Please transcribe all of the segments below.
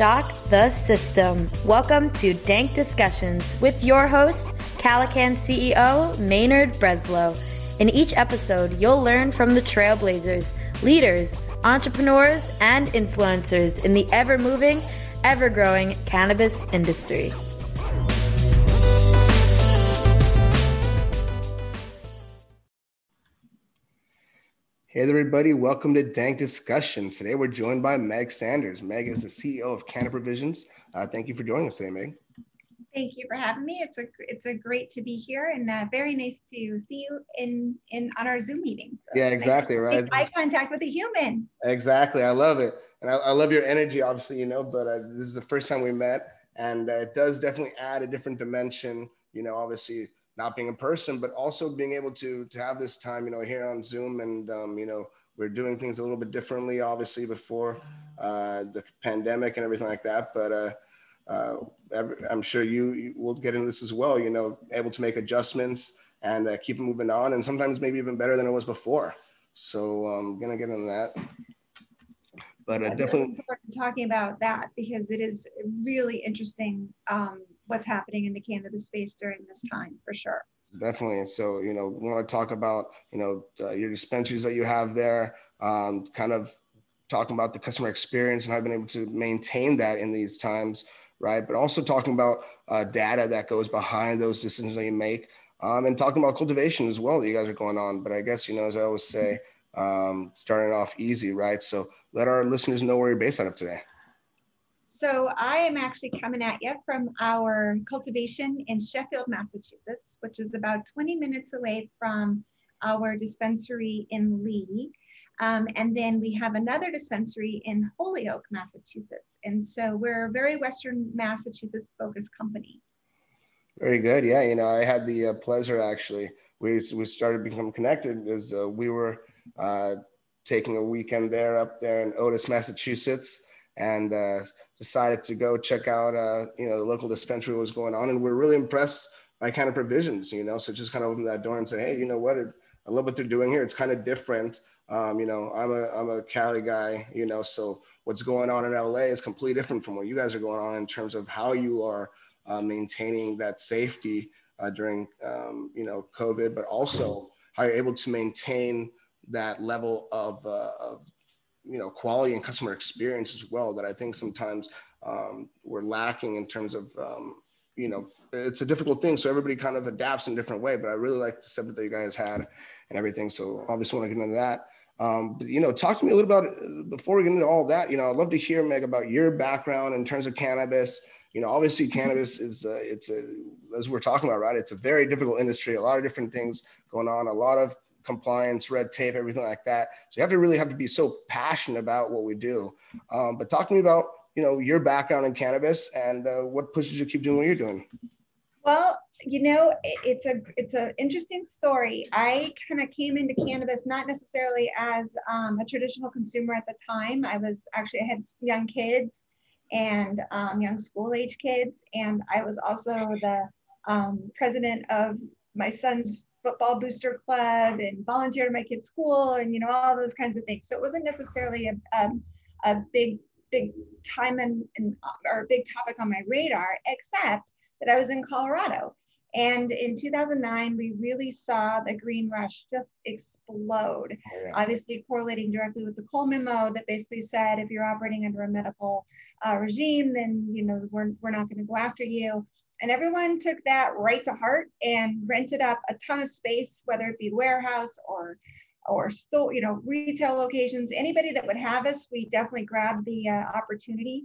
shock the system. Welcome to Dank Discussions with your host, Calican CEO Maynard Breslow. In each episode, you'll learn from the trailblazers, leaders, entrepreneurs, and influencers in the ever moving, ever growing cannabis industry. Hey there, everybody. Welcome to Dank Discussions. Today we're joined by Meg Sanders. Meg is the CEO of Canna Provisions. Uh, thank you for joining us today, Meg. Thank you for having me. It's a it's a great to be here and uh, very nice to see you in in on our Zoom meetings. So yeah, exactly nice right. Eye contact with a human. Exactly, I love it, and I, I love your energy. Obviously, you know, but uh, this is the first time we met, and uh, it does definitely add a different dimension. You know, obviously not being in person, but also being able to to have this time, you know, here on Zoom, and um, you know, we're doing things a little bit differently, obviously, before uh, the pandemic and everything like that. But uh, uh, I'm sure you, you, will get into this as well. You know, able to make adjustments and uh, keep moving on, and sometimes maybe even better than it was before. So I'm um, gonna get into that. But uh, definitely talking about that because it is really interesting um, what's happening in the cannabis space during this time for sure. Definitely. So, you know, we want to talk about, you know, uh, your dispensaries that you have there, um, kind of talking about the customer experience and how I've been able to maintain that in these times, right? But also talking about uh, data that goes behind those decisions that you make, um, and talking about cultivation as well that you guys are going on. But I guess, you know, as I always say, um, starting off easy, right? So let our listeners know where you're based out of today. So I am actually coming at you from our cultivation in Sheffield, Massachusetts, which is about 20 minutes away from our dispensary in Lee. Um, and then we have another dispensary in Holyoke, Massachusetts. And so we're a very Western Massachusetts focused company. Very good. Yeah. You know, I had the uh, pleasure actually, we, we started becoming connected as uh, we were uh, taking a weekend there up there in Otis, Massachusetts and uh, decided to go check out, uh, you know, the local dispensary was going on. And we're really impressed by Canna Provisions, you know, so just kind of open that door and say, hey, you know what, I love what they're doing here. It's kind of different. Um, you know, I'm a, I'm a Cali guy, you know, so what's going on in LA is completely different from what you guys are going on in terms of how you are uh, maintaining that safety uh, during, um, you know, COVID, but also how you're able to maintain that level of, uh, of you know quality and customer experience as well that I think sometimes um, we're lacking in terms of um, you know it's a difficult thing. So everybody kind of adapts in a different way but I really like the subject that you guys had and everything. So obviously want to get into that. Um, but you know talk to me a little about before we get into all that you know I'd love to hear Meg about your background in terms of cannabis. You know obviously cannabis is uh, it's a as we're talking about right it's a very difficult industry a lot of different things going on a lot of compliance, red tape, everything like that. So you have to really have to be so passionate about what we do. Um, but talk to me about you know your background in cannabis and uh, what pushes you to keep doing what you're doing. Well, you know, it's a it's an interesting story. I kind of came into cannabis not necessarily as um, a traditional consumer at the time. I was actually I had young kids and um, young school age kids, and I was also the um, president of my son's football booster club and volunteer to my kid's school and you know all those kinds of things. So it wasn't necessarily a, um, a big big time and, and or a big topic on my radar except that i was in colorado. And in 2009 we really saw the green rush just explode oh, yeah. obviously correlating directly with the cole memo that basically said if you're operating under a medical uh, regime then you know we're, we're not going to go after you and everyone took that right to heart and rented up a ton of space, whether it be warehouse or or store, you know, retail locations. Anybody that would have us, we definitely grabbed the uh, opportunity.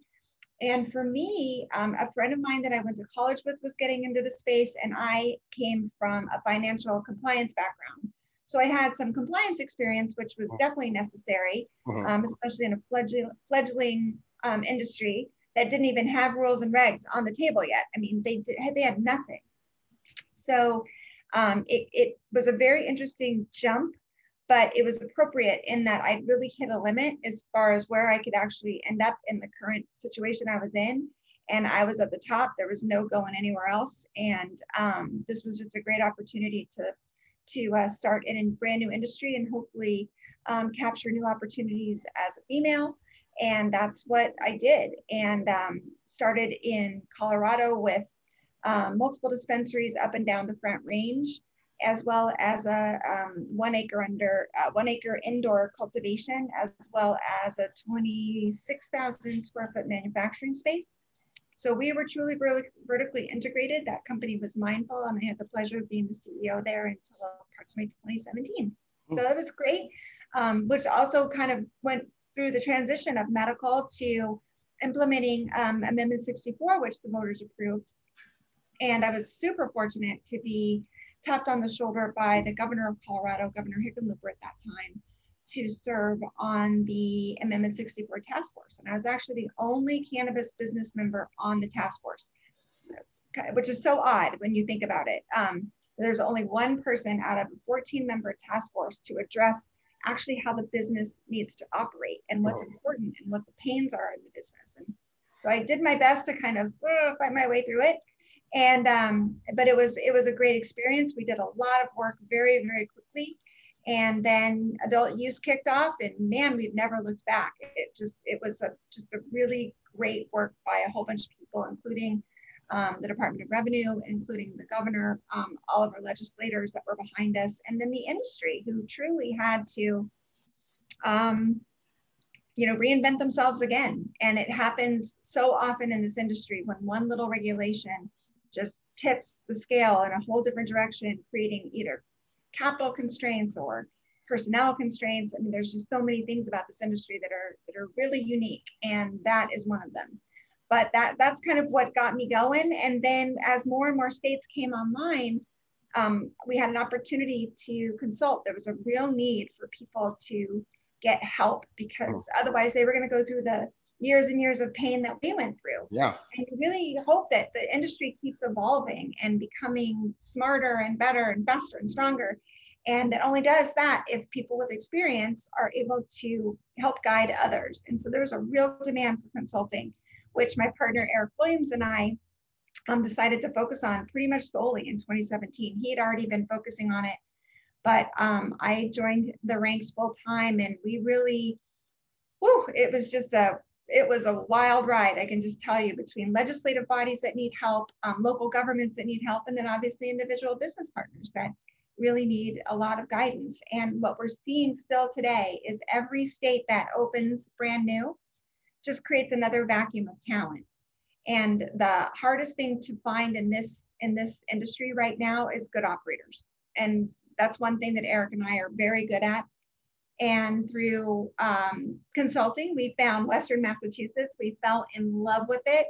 And for me, um, a friend of mine that I went to college with was getting into the space, and I came from a financial compliance background. So I had some compliance experience, which was definitely necessary, uh-huh. um, especially in a fledgling, fledgling um, industry that didn't even have rules and regs on the table yet. I mean, they did, they had nothing. So um, it, it was a very interesting jump, but it was appropriate in that I really hit a limit as far as where I could actually end up in the current situation I was in. And I was at the top. There was no going anywhere else. And um, this was just a great opportunity to to uh, start in a brand new industry and hopefully um, capture new opportunities as a female And that's what I did and um, started in Colorado with um, multiple dispensaries up and down the Front Range, as well as a um, one acre under uh, one acre indoor cultivation, as well as a 26,000 square foot manufacturing space. So we were truly vertically integrated. That company was mindful, and I had the pleasure of being the CEO there until approximately 2017. So that was great, um, which also kind of went through the transition of medical to implementing um, Amendment 64, which the voters approved. And I was super fortunate to be tapped on the shoulder by the governor of Colorado, Governor Hickenlooper at that time, to serve on the Amendment 64 task force. And I was actually the only cannabis business member on the task force, which is so odd when you think about it. Um, there's only one person out of a 14 member task force to address actually how the business needs to operate and what's oh. important and what the pains are in the business. And so I did my best to kind of uh, fight my way through it. And um, but it was it was a great experience. We did a lot of work very very quickly, and then adult use kicked off. And man, we've never looked back. It just it was a, just a really great work by a whole bunch of people, including um, the Department of Revenue, including the governor, um, all of our legislators that were behind us, and then the industry who truly had to, um, you know, reinvent themselves again. And it happens so often in this industry when one little regulation just tips the scale in a whole different direction, creating either capital constraints or personnel constraints. I mean, there's just so many things about this industry that are that are really unique, and that is one of them but that that's kind of what got me going. And then as more and more states came online, um, we had an opportunity to consult. There was a real need for people to get help because oh. otherwise they were going to go through the years and years of pain that we went through. Yeah. And really hope that the industry keeps evolving and becoming smarter and better and faster and stronger. And that only does that if people with experience are able to help guide others. And so there's a real demand for consulting which my partner Eric Williams and I um, decided to focus on pretty much solely in 2017. He had already been focusing on it, but um, I joined the ranks full time and we really, whew, it was just a, it was a wild ride. I can just tell you between legislative bodies that need help, um, local governments that need help, and then obviously individual business partners that really need a lot of guidance. And what we're seeing still today is every state that opens brand new just creates another vacuum of talent. And the hardest thing to find in this in this industry right now is good operators. And that's one thing that Eric and I are very good at. And through um, consulting, we found Western Massachusetts. We fell in love with it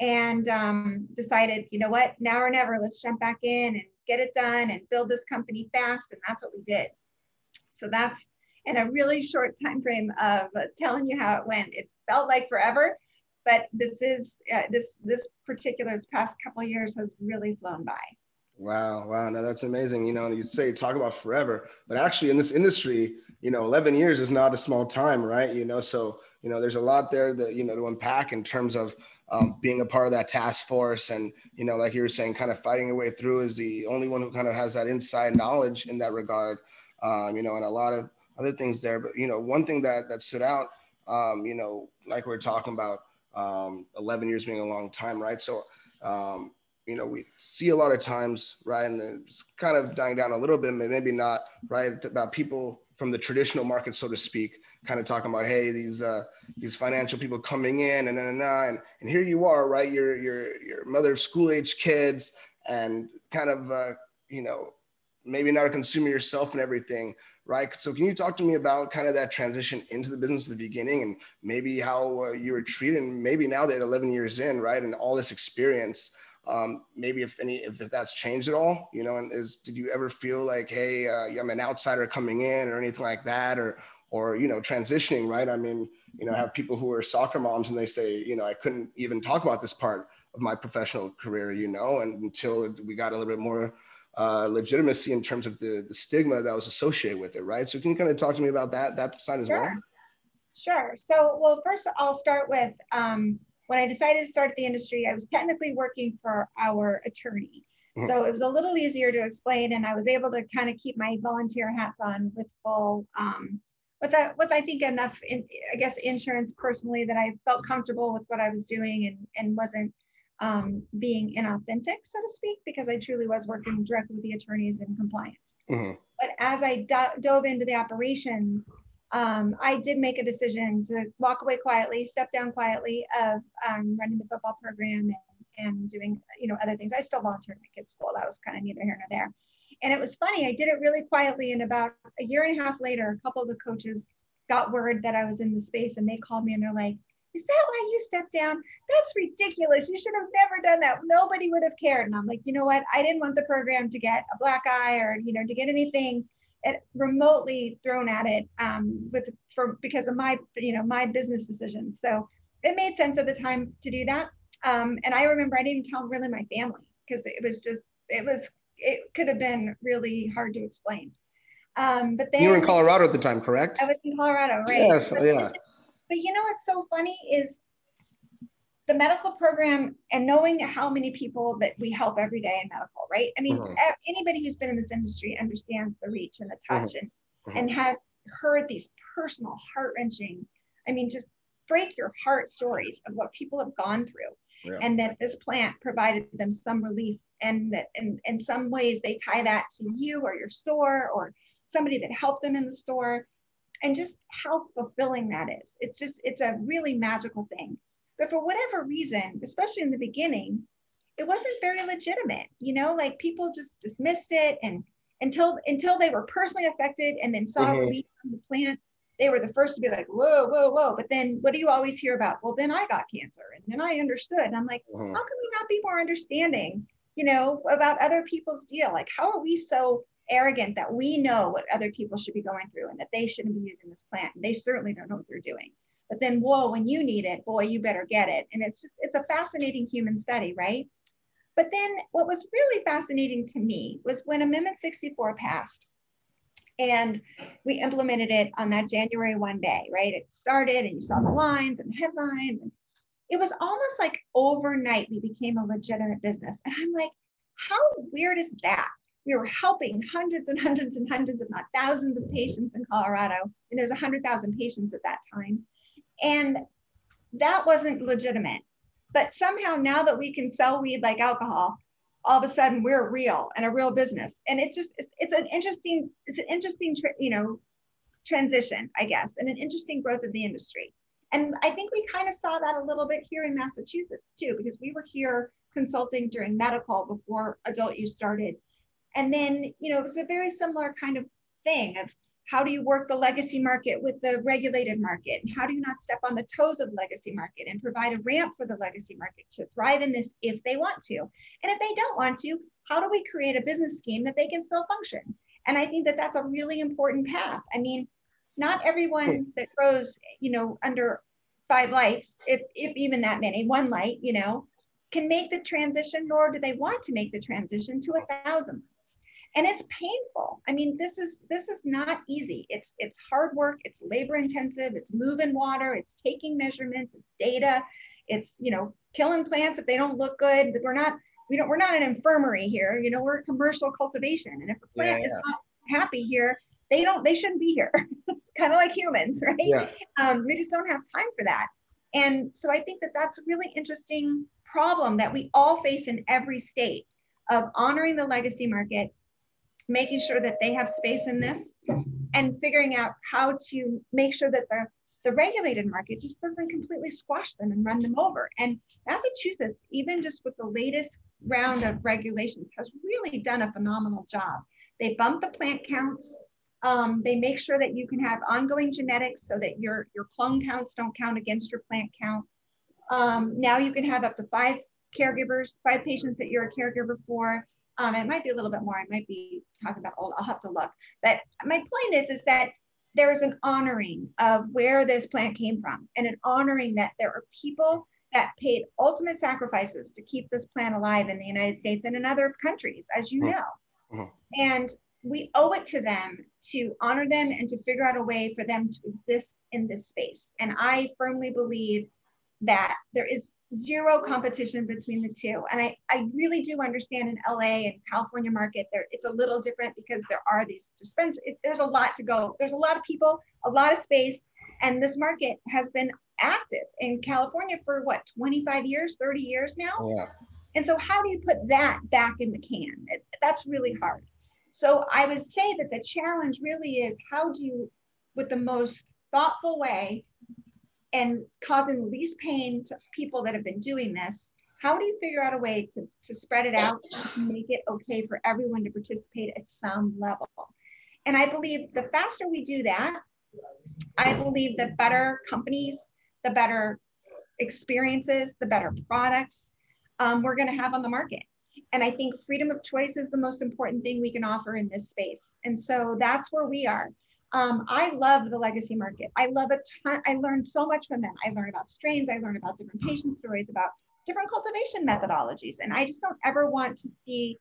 and um, decided, you know what, now or never, let's jump back in and get it done and build this company fast. And that's what we did. So that's in a really short time frame of telling you how it went. It felt like forever, but this is uh, this this particular this past couple years has really flown by. Wow, wow, no, that's amazing. You know, you say talk about forever, but actually in this industry, you know, 11 years is not a small time, right? You know, so you know, there's a lot there that you know to unpack in terms of um, being a part of that task force, and you know, like you were saying, kind of fighting your way through is the only one who kind of has that inside knowledge in that regard. Um, you know, and a lot of other things there. But you know, one thing that that stood out, um, you know, like we are talking about, um, 11 years being a long time, right? So, um, you know, we see a lot of times, right, and it's kind of dying down a little bit, maybe not, right, about people from the traditional market, so to speak, kind of talking about, hey, these uh, these financial people coming in, and and, and and here you are, right? You're you're you're mother of school age kids, and kind of, uh, you know, maybe not a consumer yourself and everything, right? So can you talk to me about kind of that transition into the business at the beginning and maybe how uh, you were treated and maybe now that 11 years in, right? And all this experience, um, maybe if any, if that's changed at all, you know, and is, did you ever feel like, Hey, uh, I'm an outsider coming in or anything like that, or, or, you know, transitioning, right? I mean, you know, I have people who are soccer moms and they say, you know, I couldn't even talk about this part of my professional career, you know, and until we got a little bit more uh, legitimacy in terms of the, the stigma that was associated with it, right? So can you kind of talk to me about that that side as sure. well? Sure. So, well, first I'll start with um, when I decided to start the industry, I was technically working for our attorney. Mm-hmm. So it was a little easier to explain, and I was able to kind of keep my volunteer hats on with full um, with that with I think enough in I guess insurance personally that I felt comfortable with what I was doing and and wasn't um, being inauthentic, so to speak, because I truly was working directly with the attorneys in compliance. Mm-hmm. But as I do- dove into the operations, um, I did make a decision to walk away quietly, step down quietly of um, running the football program and, and, doing, you know, other things. I still volunteered at my kids' school. That was kind of neither here nor there. And it was funny. I did it really quietly. And about a year and a half later, a couple of the coaches got word that I was in the space and they called me and they're like, is that why you stepped down? That's ridiculous. You should have never done that. Nobody would have cared. And I'm like, you know what? I didn't want the program to get a black eye or, you know, to get anything at, remotely thrown at it um, with for because of my, you know, my business decisions. So it made sense at the time to do that. Um, and I remember I didn't tell really my family because it was just, it was, it could have been really hard to explain. Um, but then you were in Colorado at the time, correct? I was in Colorado, right? Yes, yeah. But you know what's so funny is the medical program and knowing how many people that we help every day in medical, right? I mean, mm-hmm. anybody who's been in this industry understands the reach and the touch mm-hmm. and, mm-hmm. and has heard these personal, heart wrenching, I mean, just break your heart stories of what people have gone through. Yeah. And that this plant provided them some relief, and that in, in some ways they tie that to you or your store or somebody that helped them in the store and just how fulfilling that is. It's just, it's a really magical thing. But for whatever reason, especially in the beginning, it wasn't very legitimate. You know, like people just dismissed it and until until they were personally affected and then saw mm-hmm. relief from the plant, they were the first to be like, whoa, whoa, whoa. But then what do you always hear about? Well, then I got cancer and then I understood. And I'm like, mm-hmm. how can we not be more understanding, you know, about other people's deal? Like, how are we so arrogant that we know what other people should be going through and that they shouldn't be using this plant. They certainly don't know what they're doing. But then, whoa, when you need it, boy, you better get it. And it's just, it's a fascinating human study, right? But then what was really fascinating to me was when Amendment 64 passed and we implemented it on that January 1 day, right? It started and you saw the lines and the headlines. And it was almost like overnight we became a legitimate business. And I'm like, how weird is that? We were helping hundreds and hundreds and hundreds, if not thousands of patients in Colorado. And there's 100,000 patients at that time. And that wasn't legitimate. But somehow now that we can sell weed like alcohol, all of a sudden we're real and a real business. And it's just, it's, it's an interesting, it's an interesting, you know, transition, I guess, and an interesting growth of the industry. And I think we kind of saw that a little bit here in Massachusetts too, because we were here consulting during medical before adult use started. And then, you know, it was a very similar kind of thing of how do you work the legacy market with the regulated market? And how do you not step on the toes of the legacy market and provide a ramp for the legacy market to thrive in this if they want to? And if they don't want to, how do we create a business scheme that they can still function? And I think that that's a really important path. I mean, not everyone that grows, you know, under five lights, if, if even that many, one light, you know, can make the transition, nor do they want to make the transition to a thousand and it's painful. I mean this is this is not easy. It's it's hard work. It's labor intensive. It's moving water. It's taking measurements. It's data. It's you know killing plants if they don't look good. We're not we don't we're not an infirmary here. You know we're commercial cultivation. And if a plant yeah, yeah. is not happy here they don't they shouldn't be here. It's kind of like humans right? Yeah. um, we just don't have time for that. And so i think that that's a really interesting problem that we all face in every state of honoring the legacy market making sure that they have space in this and figuring out how to make sure that the, the regulated market just doesn't completely squash them and run them over. And Massachusetts, even just with the latest round of regulations, has really done a phenomenal job. They bump the plant counts. Um, they make sure that you can have ongoing genetics so that your, your clone counts don't count against your plant count. Um, now you can have up to five caregivers, five patients that you're a caregiver for. Um, it might be a little bit more. I might be talking about old. I'll have to look. But my point is, is that there is an honoring of where this plant came from, and an honoring that there are people that paid ultimate sacrifices to keep this plant alive in the United States and in other countries, as you mm-hmm. know. Mm-hmm. And we owe it to them to honor them and to figure out a way for them to exist in this space. And I firmly believe that there is zero competition between the two. And I, I really do understand in LA and California market, there it's a little different because there are these dispensaries. There's a lot to go. There's a lot of people, a lot of space, and this market has been active in California for what 25 years, 30 years now. Oh, yeah. And so, how do you put that back in the can? It, that's really hard. So, I would say that the challenge really is how do you, with the most thoughtful way, and causing least pain to people that have been doing this, how do you figure out a way to, to spread it out make it okay for everyone to participate at some level? And I believe the faster we do that, I believe the better companies, the better experiences, the better products um, we're going to have on the market. And I think freedom of choice is the most important thing we can offer in this space. And so that's where we are. Um, I love the legacy market. I love a ton. I learned so much from them. I learned about strains. I learned about different patient stories, about different cultivation methodologies. And I just don't ever want to see,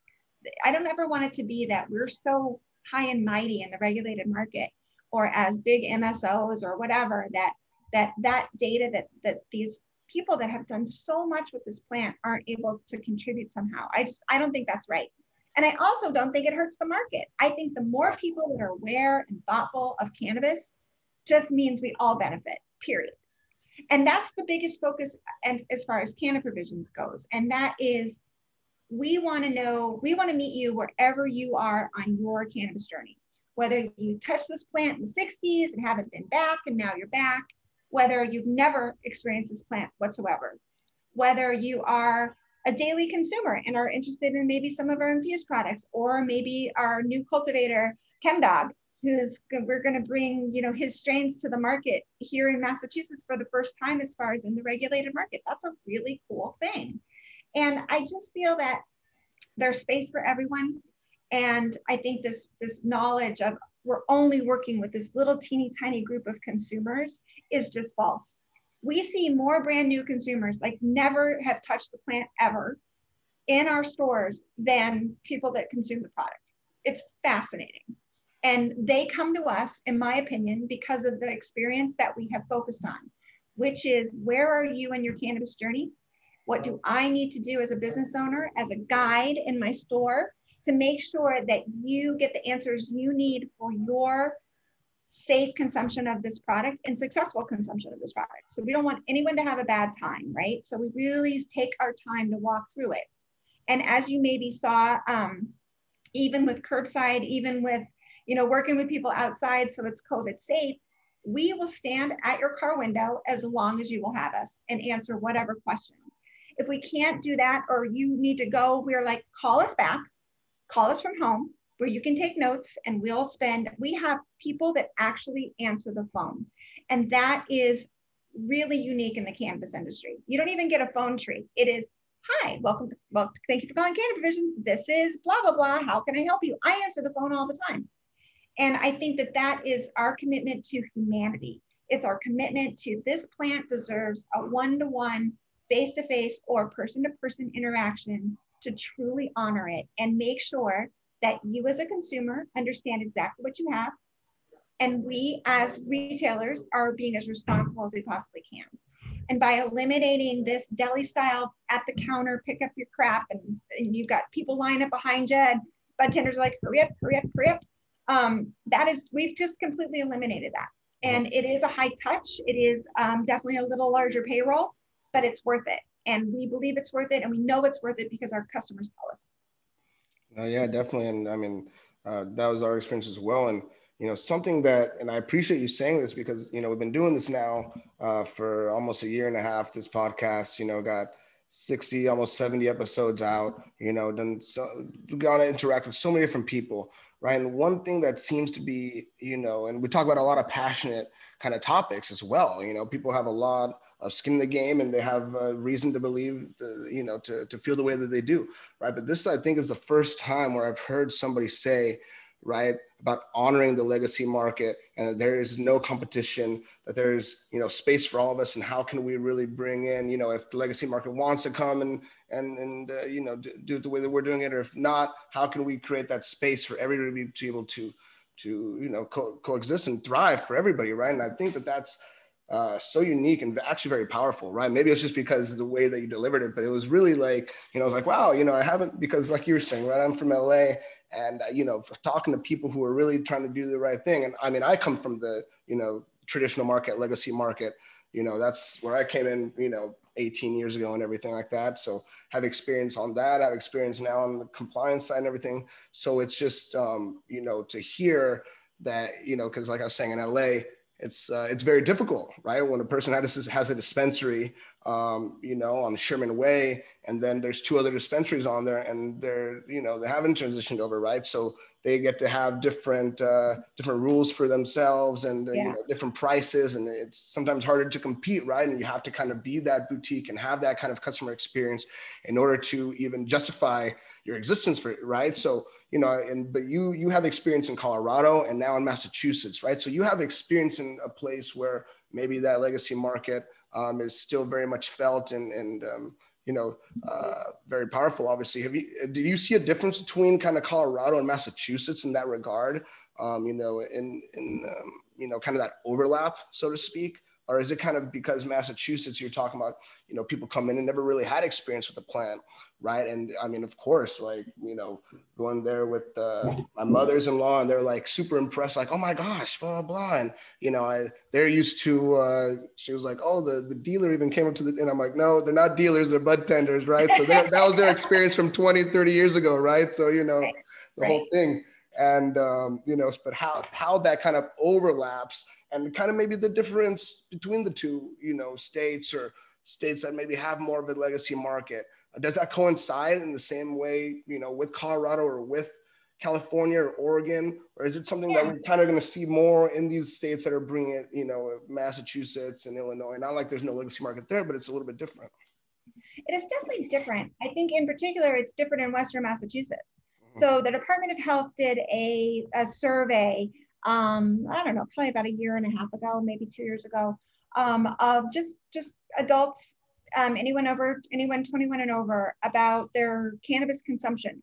I don't ever want it to be that we're so high and mighty in the regulated market or as big MSOs or whatever that that that data that that these people that have done so much with this plant aren't able to contribute somehow. I just I don't think that's right. And I also don't think it hurts the market. I think the more people that are aware and thoughtful of cannabis just means we all benefit, period. And that's the biggest focus and as far as canna provisions goes. And that is we want to know, we want to meet you wherever you are on your cannabis journey. Whether you touched this plant in the 60s and haven't been back and now you're back, whether you've never experienced this plant whatsoever, whether you are a daily consumer and are interested in maybe some of our infused products or maybe our new cultivator chemdog who's we're going to bring you know his strains to the market here in massachusetts for the first time as far as in the regulated market. That's a really cool thing. And i just feel that there's space for everyone. And i think this this knowledge of we're only working with this little teeny tiny group of consumers is just false we see more brand new consumers like never have touched the plant ever in our stores than people that consume the product. It's fascinating. And they come to us, in my opinion, because of the experience that we have focused on, which is where are you in your cannabis journey? What do I need to do as a business owner, as a guide in my store to make sure that you get the answers you need for your safe consumption of this product and successful consumption of this product. So we don't want anyone to have a bad time, right? So we really take our time to walk through it. And as you maybe saw, um, even with curbside, even with you know working with people outside, so it's COVID safe, we will stand at your car window as long as you will have us and answer whatever questions. If we can't do that, or you need to go, we're like, call us back, call us from home where you can take notes and we'll spend, we have people that actually answer the phone. And that is really unique in the cannabis industry. You don't even get a phone tree. It is, hi, welcome, to, well, thank you for calling Canna Provisions. This is blah, blah, blah. How can I help you? I answer the phone all the time. And I think that that is our commitment to humanity. It's our commitment to this plant deserves a one-to-one, face-to-face or person-to-person interaction to truly honor it and make sure that you as a consumer understand exactly what you have. And we as retailers are being as responsible as we possibly can. And by eliminating this deli style at the counter, pick up your crap, and, and you've got people lined up behind you, and budtenders are like, hurry up, hurry up, hurry up. Um, that is, we've just completely eliminated that. And it is a high touch. It is um, definitely a little larger payroll, but it's worth it. And we believe it's worth it. And we know it's worth it because our customers tell us. Uh, yeah, definitely. And I mean, uh, that was our experience as well. And, you know, something that, and I appreciate you saying this because, you know, we've been doing this now uh, for almost a year and a half. This podcast, you know, got 60, almost 70 episodes out, you know, done so, got to interact with so many different people, right? And one thing that seems to be, you know, and we talk about a lot of passionate kind of topics as well. You know, people have a lot of skin in the game and they have a reason to believe, the, you know, to, to feel the way that they do, right? But this, I think, is the first time where I've heard somebody say, right, about honoring the legacy market and that there is no competition, that there is, you know, space for all of us, and how can we really bring in, you know, if the legacy market wants to come and and and uh, you know do, do it the way that we're doing it, or if not, how can we create that space for everybody to be able to to you know co- coexist and thrive for everybody, right? And I think that that's uh, so unique and actually very powerful, right? Maybe it's just because the way that you delivered it, but it was really like, you know, I was like, wow, you know, I haven't, because like you were saying, right, I'm from LA and, uh, you know, talking to people who are really trying to do the right thing. And I mean, I come from the, you know, traditional market, legacy market, you know, that's where I came in, you know, 18 years ago and everything like that. So have experience on that. I've experience now on the compliance side and everything. So it's just, um, you know, to hear that, you know, cause like I was saying in LA, it's uh, it's very difficult, right? When a person has, has a dispensary, um, you know, on Sherman Way, and then there's two other dispensaries on there, and they're you know they haven't transitioned over, right? So they get to have different uh, different rules for themselves and uh, yeah. you know, different prices, and it's sometimes harder to compete, right? And you have to kind of be that boutique and have that kind of customer experience in order to even justify your existence for it, right? So you know, and but you you have experience in Colorado and now in Massachusetts, right? So you have experience in a place where maybe that legacy market um, is still very much felt and and um, you know uh, very powerful. Obviously, have you did you see a difference between kind of Colorado and Massachusetts in that regard? Um, you know, in in um, you know kind of that overlap, so to speak or is it kind of because Massachusetts you're talking about you know people come in and never really had experience with the plant right? And I mean of course like you know going there with uh, my mother's-in-law and they're like super impressed like oh my gosh blah blah and you know I, they're used to uh, she was like oh the the dealer even came up to the and I'm like no they're not dealers they're bud tenders right? So that was their experience from 20 30 years ago right? So you know the right. whole thing. And um, you know but how how that kind of overlaps and kind of maybe the difference between the two, you know, states or states that maybe have more of a legacy market. Does that coincide in the same way, you know, with Colorado or with California or Oregon, or is it something yeah. that we're kind of going to see more in these states that are bringing it, you know, Massachusetts and Illinois? Not like there's no legacy market there, but it's a little bit different. It is definitely different. I think in particular, it's different in Western Massachusetts. Mm-hmm. So the Department of Health did a, a survey um, I don't know, probably about a year and a half ago, maybe two years ago, um, of just just adults, um, anyone over, anyone 21 and over, about their cannabis consumption,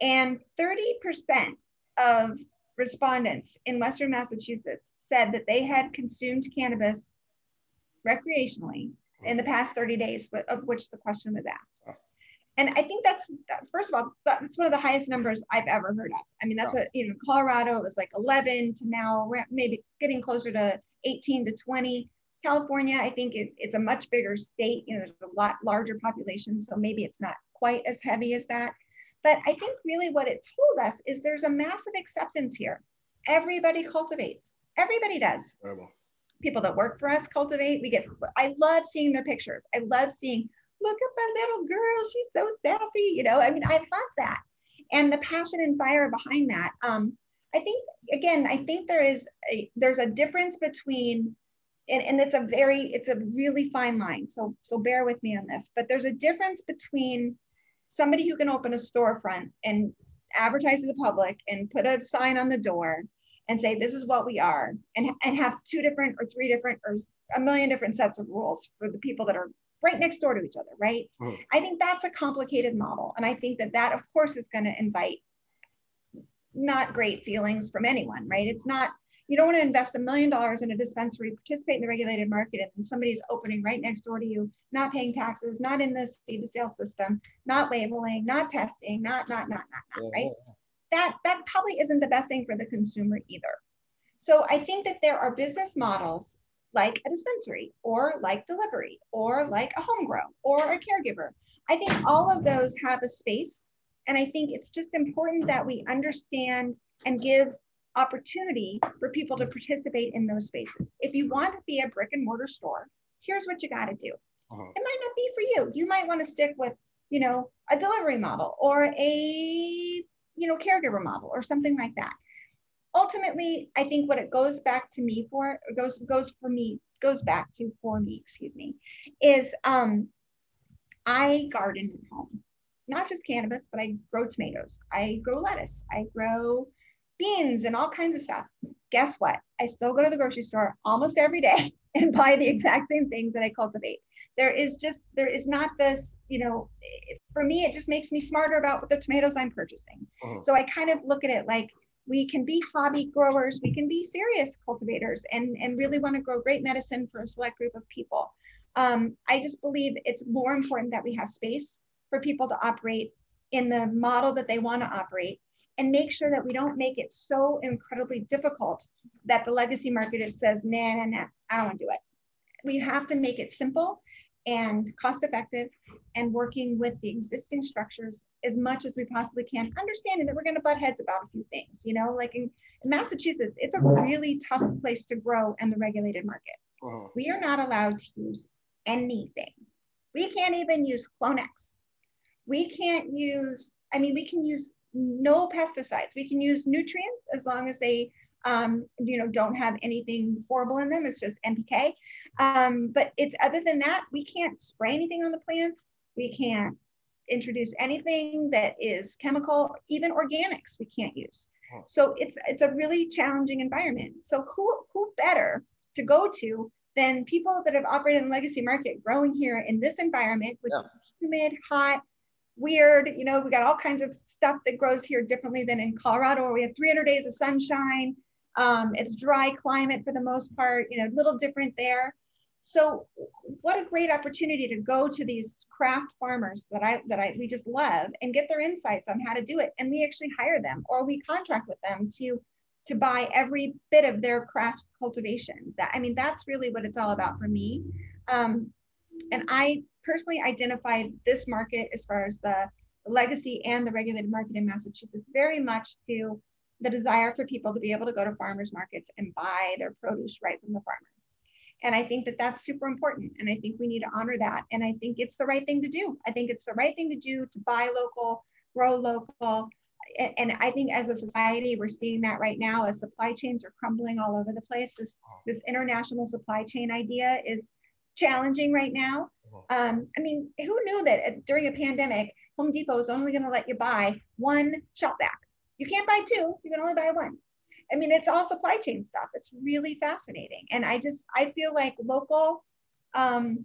and 30% of respondents in Western Massachusetts said that they had consumed cannabis recreationally in the past 30 days, of which the question was asked. And I think that's first of all, that's one of the highest numbers I've ever heard of. I mean, that's a you know, Colorado it was like 11 to now maybe getting closer to 18 to 20. California, I think it, it's a much bigger state. You know, there's a lot larger population, so maybe it's not quite as heavy as that. But I think really what it told us is there's a massive acceptance here. Everybody cultivates. Everybody does. People that work for us cultivate. We get. I love seeing their pictures. I love seeing look at my little girl. She's so sassy. You know, I mean, I love that. And the passion and fire behind that. Um, I think, again, I think there is a, there's a difference between, and, and it's a very, it's a really fine line. So, so bear with me on this, but there's a difference between somebody who can open a storefront and advertise to the public and put a sign on the door and say this is what we are and, and have two different or three different or a million different sets of rules for the people that are right next door to each other, right? Mm. I think that's a complicated model. And I think that that, of course, is going to invite not great feelings from anyone, right? It's not, you don't want to invest a million dollars in a dispensary, participate in the regulated market, and then somebody's opening right next door to you, not paying taxes, not in the seed to sale system, not labeling, not testing, not, not, not, not, not, right? That, that probably isn't the best thing for the consumer either. So I think that there are business models like a dispensary or like delivery or like a home grow or a caregiver. I think all of those have a space. And I think it's just important that we understand and give opportunity for people to participate in those spaces. If you want to be a brick and mortar store, here's what you got to do. Uh-huh. It might not be for you. You might want to stick with, you know, a delivery model or a, you know, caregiver model or something like that ultimately, I think what it goes back to me for goes goes for me goes back to for me, excuse me, is um, I garden at home, not just cannabis, but I grow tomatoes, I grow lettuce, I grow beans and all kinds of stuff. Guess what? I still go to the grocery store almost every day and buy the exact same things that I cultivate. There is just, there is not this, you know, for me, it just makes me smarter about what the tomatoes I'm purchasing. Uh-huh. So I kind of look at it like, we can be hobby growers, we can be serious cultivators and, and really want to grow great medicine for a select group of people. Um, I just believe it's more important that we have space for people to operate in the model that they want to operate and make sure that we don't make it so incredibly difficult that the legacy market says, nah, nah, nah, I don't want to do it. We have to make it simple and cost effective and working with the existing structures as much as we possibly can, understanding that we're going to butt heads about a few things. You know, like in, in Massachusetts, it's a really tough place to grow in the regulated market. Uh-huh. We are not allowed to use anything. We can't even use Clonex. We can't use, I mean, we can use no pesticides. We can use nutrients as long as they um, you know, don't have anything horrible in them. It's just NPK. Um, but it's other than that, we can't spray anything on the plants. We can't introduce anything that is chemical, even organics we can't use. So it's it's a really challenging environment. So who who better to go to than people that have operated in the legacy market growing here in this environment, which yeah. is humid, hot, weird. You know, we got all kinds of stuff that grows here differently than in Colorado, where we have 300 days of sunshine. Um, it's dry climate for the most part, you know, a little different there. So what a great opportunity to go to these craft farmers that I that I we just love and get their insights on how to do it. And we actually hire them or we contract with them to to buy every bit of their craft cultivation. That I mean, that's really what it's all about for me. Um, and I personally identify this market as far as the legacy and the regulated market in Massachusetts very much to the desire for people to be able to go to farmers markets and buy their produce right from the farmer. And I think that that's super important. And I think we need to honor that. And I think it's the right thing to do. I think it's the right thing to do to buy local, grow local. And I think as a society, we're seeing that right now as supply chains are crumbling all over the place. This, this international supply chain idea is challenging right now. Um, I mean, who knew that during a pandemic, Home Depot is only going to let you buy one shop vac you can't buy two, you can only buy one. I mean, it's all supply chain stuff. It's really fascinating. And I just, I feel like local um,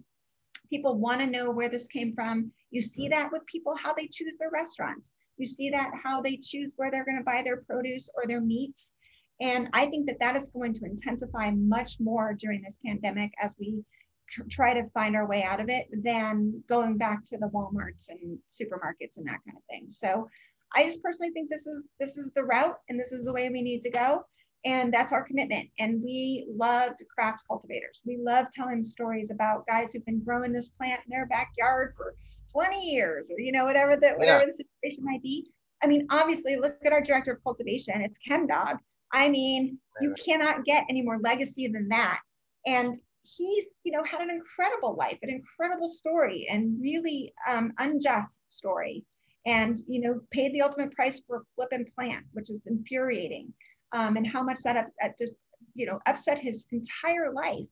people want to know where this came from. You see that with people, how they choose their restaurants. You see that how they choose where they're going to buy their produce or their meats. And I think that that is going to intensify much more during this pandemic as we tr- try to find our way out of it than going back to the Walmarts and supermarkets and that kind of thing. So I just personally think this is this is the route and this is the way we need to go. And that's our commitment. And we love to craft cultivators. We love telling stories about guys who've been growing this plant in their backyard for 20 years or you know, whatever the whatever yeah. the situation might be. I mean, obviously, look at our director of cultivation. It's Chem Dog. I mean, you cannot get any more legacy than that. And he's, you know, had an incredible life, an incredible story, and really um, unjust story and you know paid the ultimate price for a and plant which is infuriating um, and how much that up, that just you know upset his entire life.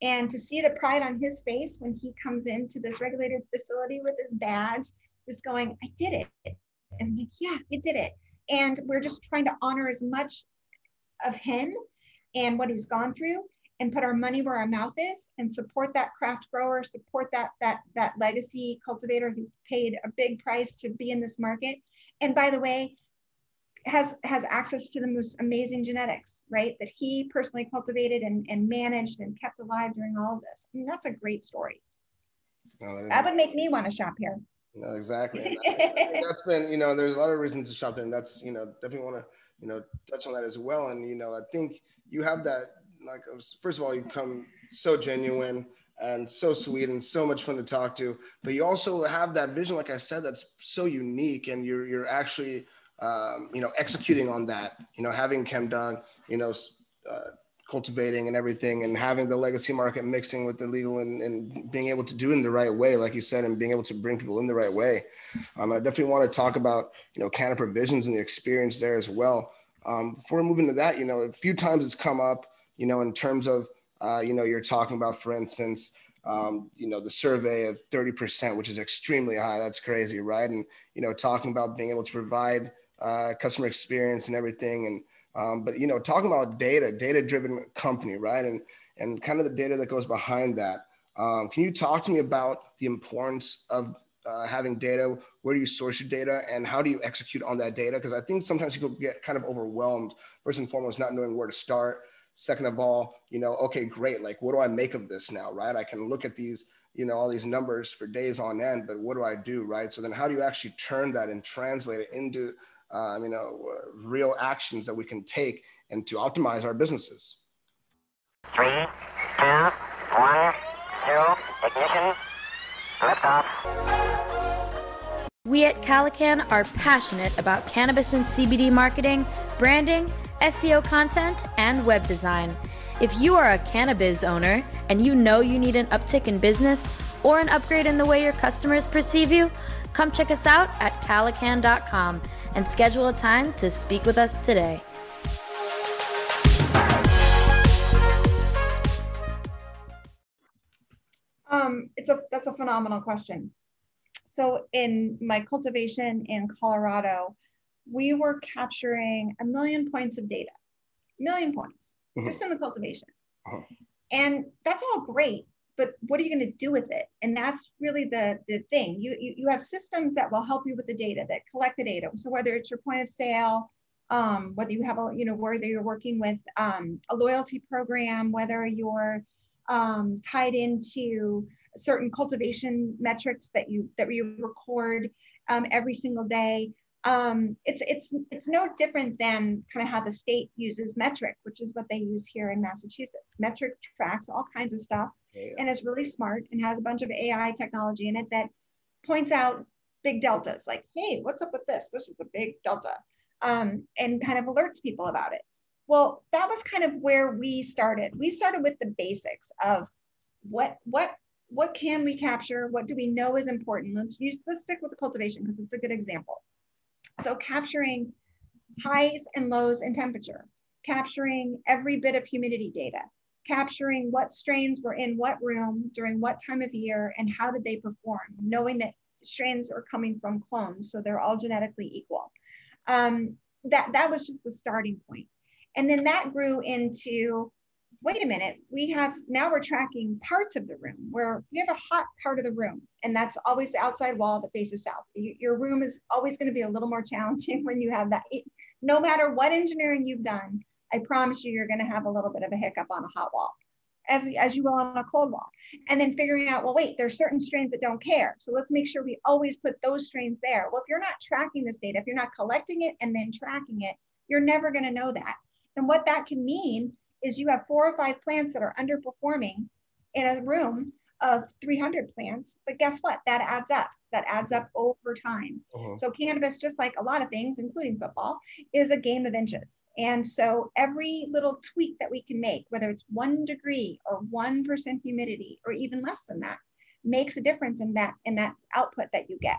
And to see the pride on his face when he comes into this regulated facility with his badge just going i did it. And I'm like yeah you did it. And we're just trying to honor as much of him and what he's gone through and put our money where our mouth is and support that craft grower, support that that that legacy cultivator who paid a big price to be in this market. And by the way, has has access to the most amazing genetics, right? That he personally cultivated and, and managed and kept alive during all of this. I mean, that's a great story. No, that, that would make me want to shop here. No, exactly. That, that's been, you know, there's a lot of reasons to shop there, and that's, you know, definitely want to, you know, touch on that as well. And you know, I think you have that like first of all you come so genuine and so sweet and so much fun to talk to but you also have that vision like i said that's so unique and you're you're actually um, you know executing on that you know having chem dog you know uh, cultivating and everything and having the legacy market mixing with the legal and, and being able to do it in the right way like you said and being able to bring people in the right way. Um, i definitely want to talk about you know canna provisions and the experience there as well. Um, before moving to that you know a few times it's come up you know, in terms of, uh, you know, you're talking about, for instance, um, you know, the survey of 30%, which is extremely high. That's crazy, right? And, you know, talking about being able to provide uh, customer experience and everything. And, um, but, you know, talking about data, data driven company, right? And, and kind of the data that goes behind that. Um, can you talk to me about the importance of uh, having data? Where do you source your data, and how do you execute on that data? Because I think sometimes people get kind of overwhelmed. First and foremost, not knowing where to start. Second of all, you know, okay, great. Like, what do I make of this now, right? I can look at these, you know, all these numbers for days on end, but what do I do, right? So then, how do you actually turn that and translate it into, um, you know, uh, real actions that we can take and to optimize our businesses? Three, two, one, zero, ignition, liftoff. We at Calican are passionate about cannabis and CBD marketing, branding, SEO content, and web design. If you are a cannabis owner and you know you need an uptick in business or an upgrade in the way your customers perceive you, come check us out at calican.com and schedule a time to speak with us today. Um, it's a that's a phenomenal question. So in my cultivation in Colorado, we were capturing a million points of data, a million points mm-hmm. just in the cultivation. Uh-huh. And that's all great, but what are you going to do with it? And that's really the, the thing. You, you, you have systems that will help you with the data, that collect the data. So whether it's your point of sale, um, whether you have a, you know, whether you're working with um, a loyalty program, whether you're um, tied into certain cultivation metrics that you that you record um, every single day. Um, it's it's it's no different than kind of how the state uses Metrc, which is what they use here in Massachusetts. Metrc tracks all kinds of stuff yeah. and is really smart and has a bunch of AI technology in it that points out big deltas, like, hey, what's up with this? This is a big delta, um, and kind of alerts people about it. Well, that was kind of where we started. We started with the basics of what what what can we capture? What do we know is important? Let's use let's stick with the cultivation because it's a good example. So capturing highs and lows in temperature, capturing every bit of humidity data, capturing what strains were in what room during what time of year and how did they perform, knowing that strains are coming from clones, so they're all genetically equal. Um, that, that was just the starting point. And then that grew into wait a minute, we have now we're tracking parts of the room where we have a hot part of the room, and that's always the outside wall that faces south. Your room is always going to be a little more challenging when you have that. No matter what engineering you've done, I promise you, you're going to have a little bit of a hiccup on a hot wall. As, as you will on a cold wall. And then figuring out, well, wait, there's certain strains that don't care. So let's make sure we always put those strains there. Well, if you're not tracking this data, if you're not collecting it and then tracking it, you're never going to know that. And what that can mean is you have four or five plants that are underperforming in a room of 300 plants. But guess what? That adds up. That adds up over time. Uh-huh. So cannabis, just like a lot of things, including football, is a game of inches. And so every little tweak that we can make, whether it's one degree or one percent humidity or even less than that, makes a difference in that in that output that you get.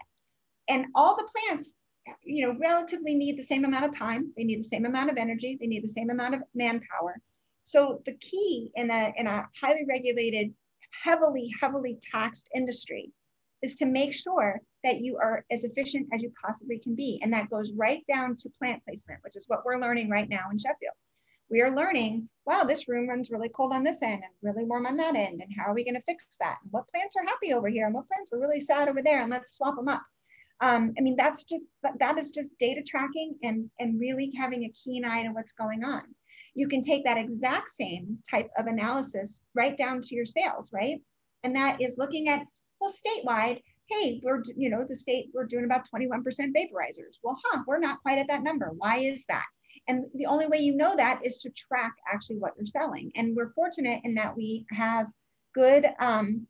And all the plants you know, relatively need the same amount of time. They need the same amount of energy. They need the same amount of manpower. So the key in a, in a highly regulated, heavily, heavily taxed industry is to make sure that you are as efficient as you possibly can be. And that goes right down to plant placement, which is what we're learning right now in Sheffield. We are learning, wow, this room runs really cold on this end and really warm on that end. And how are we going to fix that? And what plants are happy over here and what plants are really sad over there? And let's swap them up. Um, I mean, that's just that is just data tracking and and really having a keen eye to what's going on. You can take that exact same type of analysis right down to your sales, right? And that is looking at well, statewide. Hey, we're you know the state we're doing about 21% vaporizers. Well, huh, we're not quite at that number. Why is that? And the only way you know that is to track actually what you're selling. And we're fortunate in that we have good um,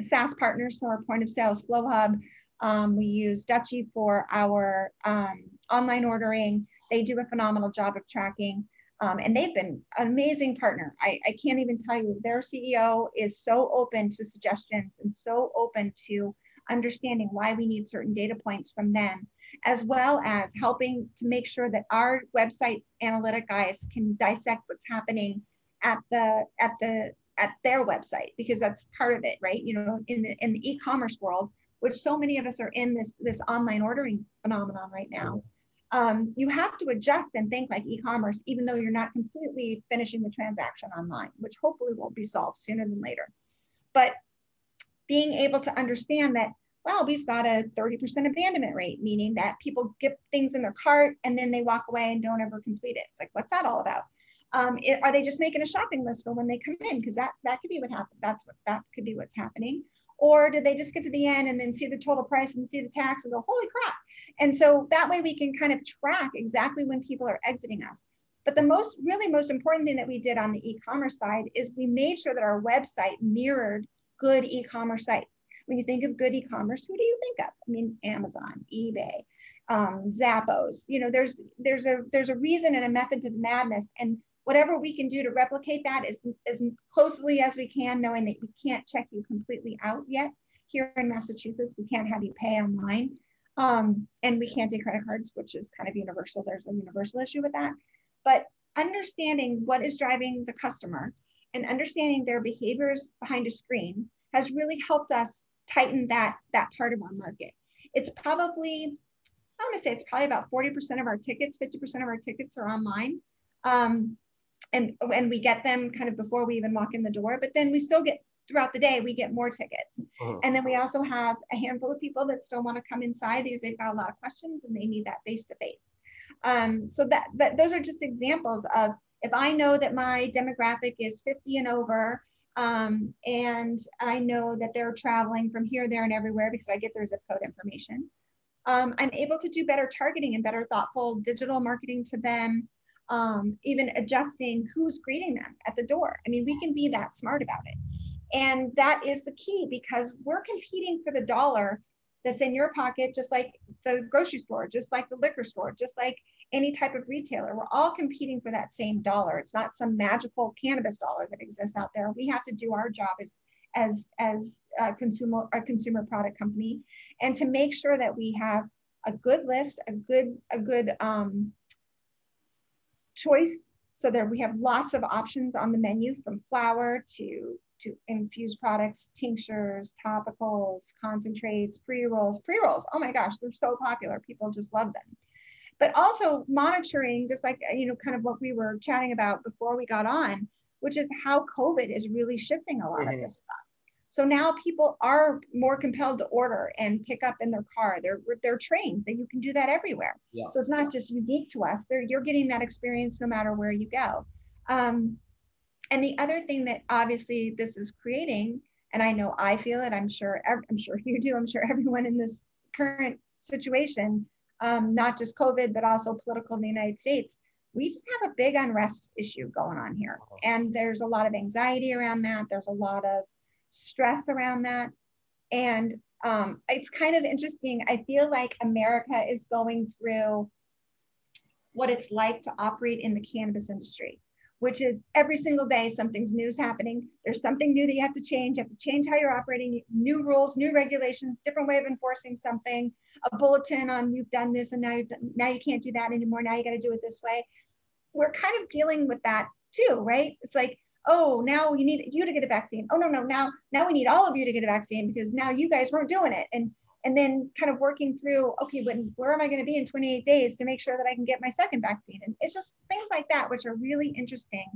SaaS partners, so our point of sales Flowhub, um, we use Dutchie for our um, online ordering. They do a phenomenal job of tracking. Um, and they've been an amazing partner. I, I can't even tell you, their CEO is so open to suggestions and so open to understanding why we need certain data points from them, as well as helping to make sure that our website analytic guys can dissect what's happening at the at the at their website because that's part of it, right? You know, in the in the e-commerce world, which so many of us are in this, this online ordering phenomenon right now. Um, you have to adjust and think like e-commerce, even though you're not completely finishing the transaction online, which hopefully will be solved sooner than later. But being able to understand that well, we've got a 30% abandonment rate, meaning that people get things in their cart and then they walk away and don't ever complete it. It's like, what's that all about? Um, it, are they just making a shopping list for when they come in? Because that that could be what happened. That's what that could be what's happening. Or did they just get to the end and then see the total price and see the tax and go, holy crap? And so that way we can kind of track exactly when people are exiting us. But the most, really most important thing that we did on the e-commerce side is we made sure that our website mirrored good e-commerce sites. When you think of good e-commerce, who do you think of? I mean, Amazon, eBay, um, Zappos. You know, there's there's a there's a reason and a method to the madness, and whatever we can do to replicate that as, as closely as we can, knowing that we can't check you completely out yet. Here in Massachusetts, we can't have you pay online. Um, and we can't take credit cards, which is kind of universal. There's a universal issue with that. But understanding what is driving the customer and understanding their behaviors behind a screen has really helped us tighten that, that part of our market. It's probably, I want to say it's probably about 40% of our tickets, 50% of our tickets are online. Um, and and we get them kind of before we even walk in the door but then we still get throughout the day we get more tickets uh-huh. and then we also have a handful of people that still want to come inside because they've got a lot of questions and they need that face to face so that, that those are just examples of if i know that my demographic is 50 and over um, and i know that they're traveling from here there and everywhere because i get their zip code information um, i'm able to do better targeting and better thoughtful digital marketing to them um, even adjusting who's greeting them at the door. I mean, we can be that smart about it. And that is the key because we're competing for the dollar that's in your pocket, just like the grocery store, just like the liquor store, just like any type of retailer. We're all competing for that same dollar. It's not some magical cannabis dollar that exists out there. We have to do our job as as as a consumer a consumer product company, and to make sure that we have a good list, a good a good um, choice so that we have lots of options on the menu from flower to to infused products, tinctures, topicals, concentrates, pre-rolls. Pre-rolls, oh my gosh, they're so popular. People just love them. But also monitoring, just like you know, kind of what we were chatting about before we got on, which is how COVID is really shifting a lot mm-hmm. of this stuff. So now people are more compelled to order and pick up in their car. They're they're trained that you can do that everywhere. Yeah. So it's not just unique to us. They're, you're getting that experience no matter where you go. Um, and the other thing that obviously this is creating, and I know I feel it. I'm sure I'm sure you do. I'm sure everyone in this current situation, um, not just COVID, but also political in the United States. We just have a big unrest issue going on here, uh-huh. and there's a lot of anxiety around that. There's a lot of stress around that. And um, it's kind of interesting. I feel like America is going through what it's like to operate in the cannabis industry, which is every single day something's new is happening. There's something new that you have to change. You have to change how you're operating, new rules, new regulations, different way of enforcing something, a bulletin on you've done this and now you've done, now you can't do that anymore. Now you got to do it this way. We're kind of dealing with that too, right? It's like oh now you need you to get a vaccine. Oh no no now now we need all of you to get a vaccine because now you guys weren't doing it. And and then kind of working through okay when where am i going to be in 28 days to make sure that i can get my second vaccine? And it's just things like that which are really interesting.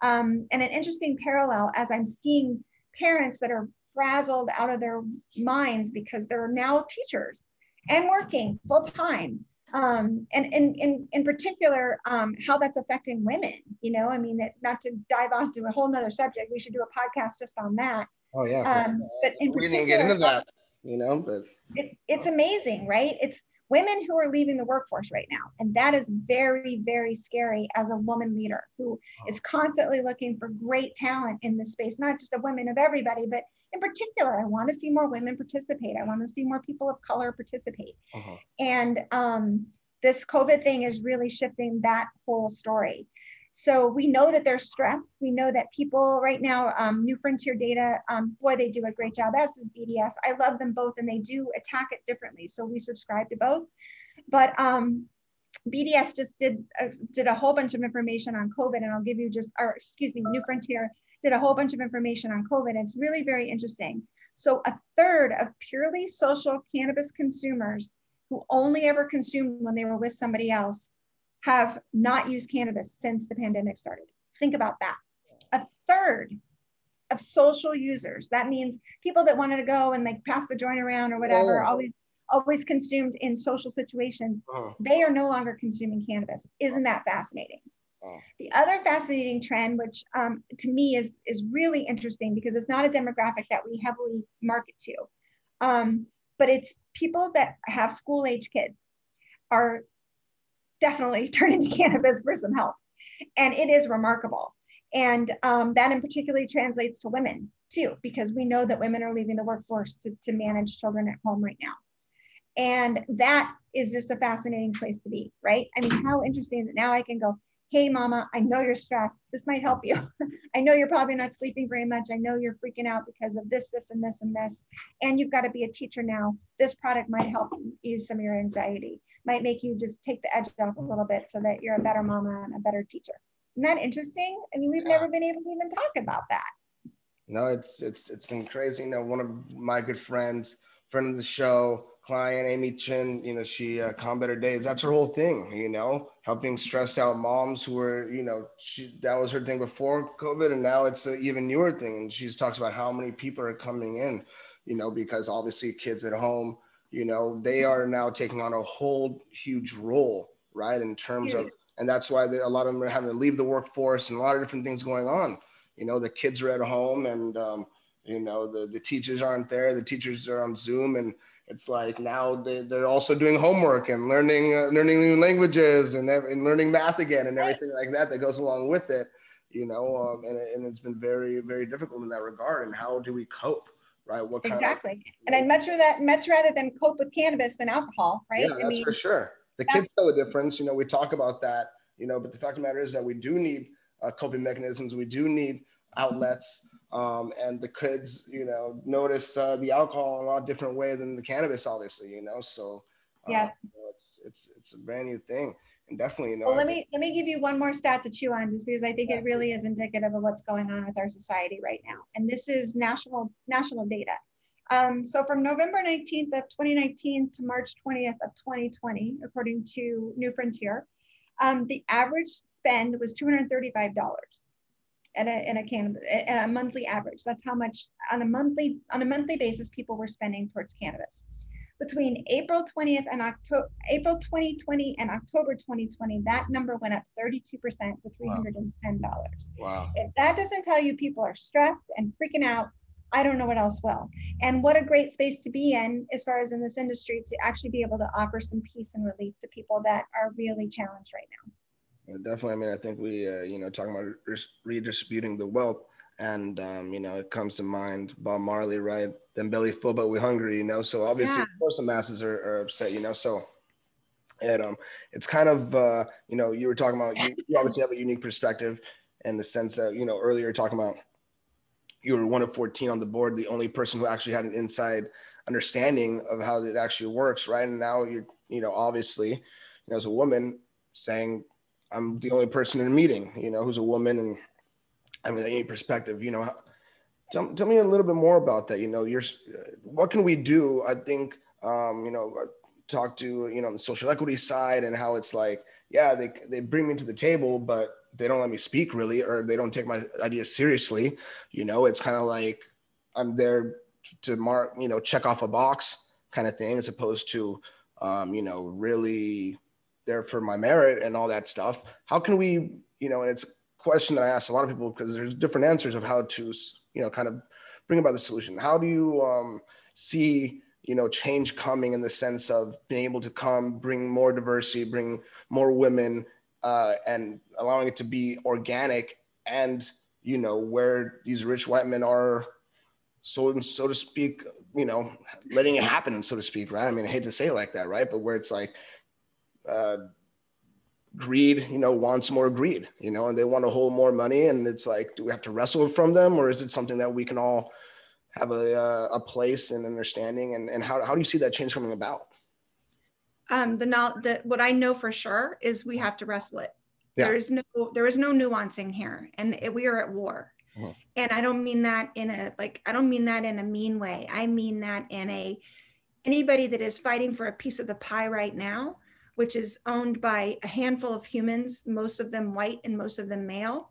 Um, and an interesting parallel as i'm seeing parents that are frazzled out of their minds because they're now teachers and working full time um, and in, in, in particular, um, how that's affecting women, you know, I mean, not to dive onto a whole nother subject, we should do a podcast just on that. Oh yeah. Um, but in we particular, didn't get into that, you know, but it, it's amazing, right? It's women who are leaving the workforce right now. And that is very, very scary as a woman leader who is constantly looking for great talent in this space, not just of women, of everybody, but in particular, I want to see more women participate. I want to see more people of color participate. Uh-huh. And um, this COVID thing is really shifting that whole story. So we know that there's stress. We know that people right now, um, New Frontier Data, um, boy, they do a great job, as is BDS. I love them both and they do attack it differently. So we subscribe to both. But um, BDS just did, uh, did a whole bunch of information on COVID and I'll give you just, or excuse me, New Frontier did a whole bunch of information on COVID. It's really very interesting. So a third of purely social cannabis consumers who only ever consumed when they were with somebody else have not used cannabis since the pandemic started. Think about that. A third, of social users. That means people that wanted to go and like pass the joint around or whatever, Yeah. always always consumed in social situations. Uh-huh. They are no longer consuming cannabis. Isn't that fascinating? Oh. The other fascinating trend, which um, to me is is really interesting because it's not a demographic that we heavily market to, um, but it's people that have school age kids are definitely turning to cannabis for some help, and it is remarkable. And um, that in particularly translates to women too, because we know that women are leaving the workforce to, to manage children at home right now. And that is just a fascinating place to be, right? I mean, how interesting that now I can go, hey, mama, I know you're stressed. This might help you. I know you're probably not sleeping very much. I know you're freaking out because of this, this, and this, and this. And you've got to be a teacher now. This product might help ease some of your anxiety, might make you just take the edge off a little bit so that you're a better mama and a better teacher. Isn't that interesting? I mean, we've Yeah. never been able to even talk about that. No, it's it's it's been crazy. You know, one of my good friends, friend of the show, client Amy Chin. You know, she uh, calm better days. That's her whole thing. You know, helping stressed out moms who were, you know, she that was her thing before COVID, and now it's an even newer thing. And she's talks about how many people are coming in. You know, because obviously kids at home, you know, they are now taking on a whole huge role, right? In terms of, and that's why they, a lot of them are having to leave the workforce and a lot of different things going on you know the kids are at home and um, you know the, the teachers aren't there the teachers are on zoom and it's like now they, they're also doing homework and learning uh, learning new languages and, and learning math again and everything like that that goes along with it you know um, and, and it's been very very difficult in that regard and how do we cope right what kind Exactly. And I'd much rather much rather than cope with cannabis than alcohol, right? Yeah, that's for sure. The kids know the difference. You know, we talk about that. You know, but the fact of the matter is that we do need uh, coping mechanisms. We do need outlets. Um, and the kids, you know, notice uh, the alcohol in a lot different way than the cannabis, obviously. You know, so uh, Yeah. you know, it's it's it's a brand new thing, and definitely, you know, Well, let me let me give you one more stat to chew on, just because I think it really is indicative of what's going on with our society right now. And this is national national data. Um, so from November 19th of 2019 to March 20th of 2020, according to New Frontier, um, the average spend was $235 at a, in a cannabis at a monthly average. That's how much on a monthly on a monthly basis people were spending towards cannabis. Between April 20th and October, April 2020 and October 2020, that number went up 32% to $310. wow. If that doesn't tell you people are stressed and freaking out, I don't know what else will. And what a great space to be in as far as in this industry to actually be able to offer some peace and relief to people that are really challenged right now. Yeah, definitely. I mean, I think we, uh, you know, talking about redistributing the wealth, and um, you know, it comes to mind Bob Marley, right? Them belly full, but we hungry, you know. So obviously, Yeah. of course, the masses are, are upset, you know. So, and um, it's kind of, uh, you know, you were talking about, you, you obviously have a unique perspective in the sense that, you know, earlier talking about you were one of 14 on the board, the only person who actually had an inside understanding of how it actually works, right? And now you're, you know, obviously, you know, as a woman saying, I'm the only person in a meeting, you know, who's a woman and I mean, any perspective, you know, tell, tell me a little bit more about that. You know, you're, what can we do? I think, um, you know, talk to, you know, the social equity side and how it's like, yeah, they, they bring me to the table, but they don't let me speak really, or they don't take my ideas seriously. You know, it's kind of like I'm there to mark, you know, check off a box kind of thing, as opposed to, um, you know, really there for my merit and all that stuff. How can we, you know, and it's a question that I ask a lot of people because there's different answers of how to, you know, kind of bring about the solution. How do you um, see, you know, change coming in the sense of being able to come, bring more diversity, bring more women, uh, and allowing it to be organic and, you know, where these rich white men are, so so to speak, you know, letting it happen, so to speak, right? I mean, I hate to say it like that, right? But where it's like, uh, greed, you know, wants more greed, you know, and they want to hold more money. And it's like, do we have to wrestle from them, or is it something that we can all have a, uh, a place and understanding? And, and how, how do you see that change coming about? Um, the the what I know for sure is we have to wrestle it. Yeah. There is no there is no nuancing here, and it- we are at war. Mhm. And I don't mean that in a like I don't mean that in a mean way. I mean that in a anybody that is fighting for a piece of the pie right now, which is owned by a handful of humans, most of them white and most of them male,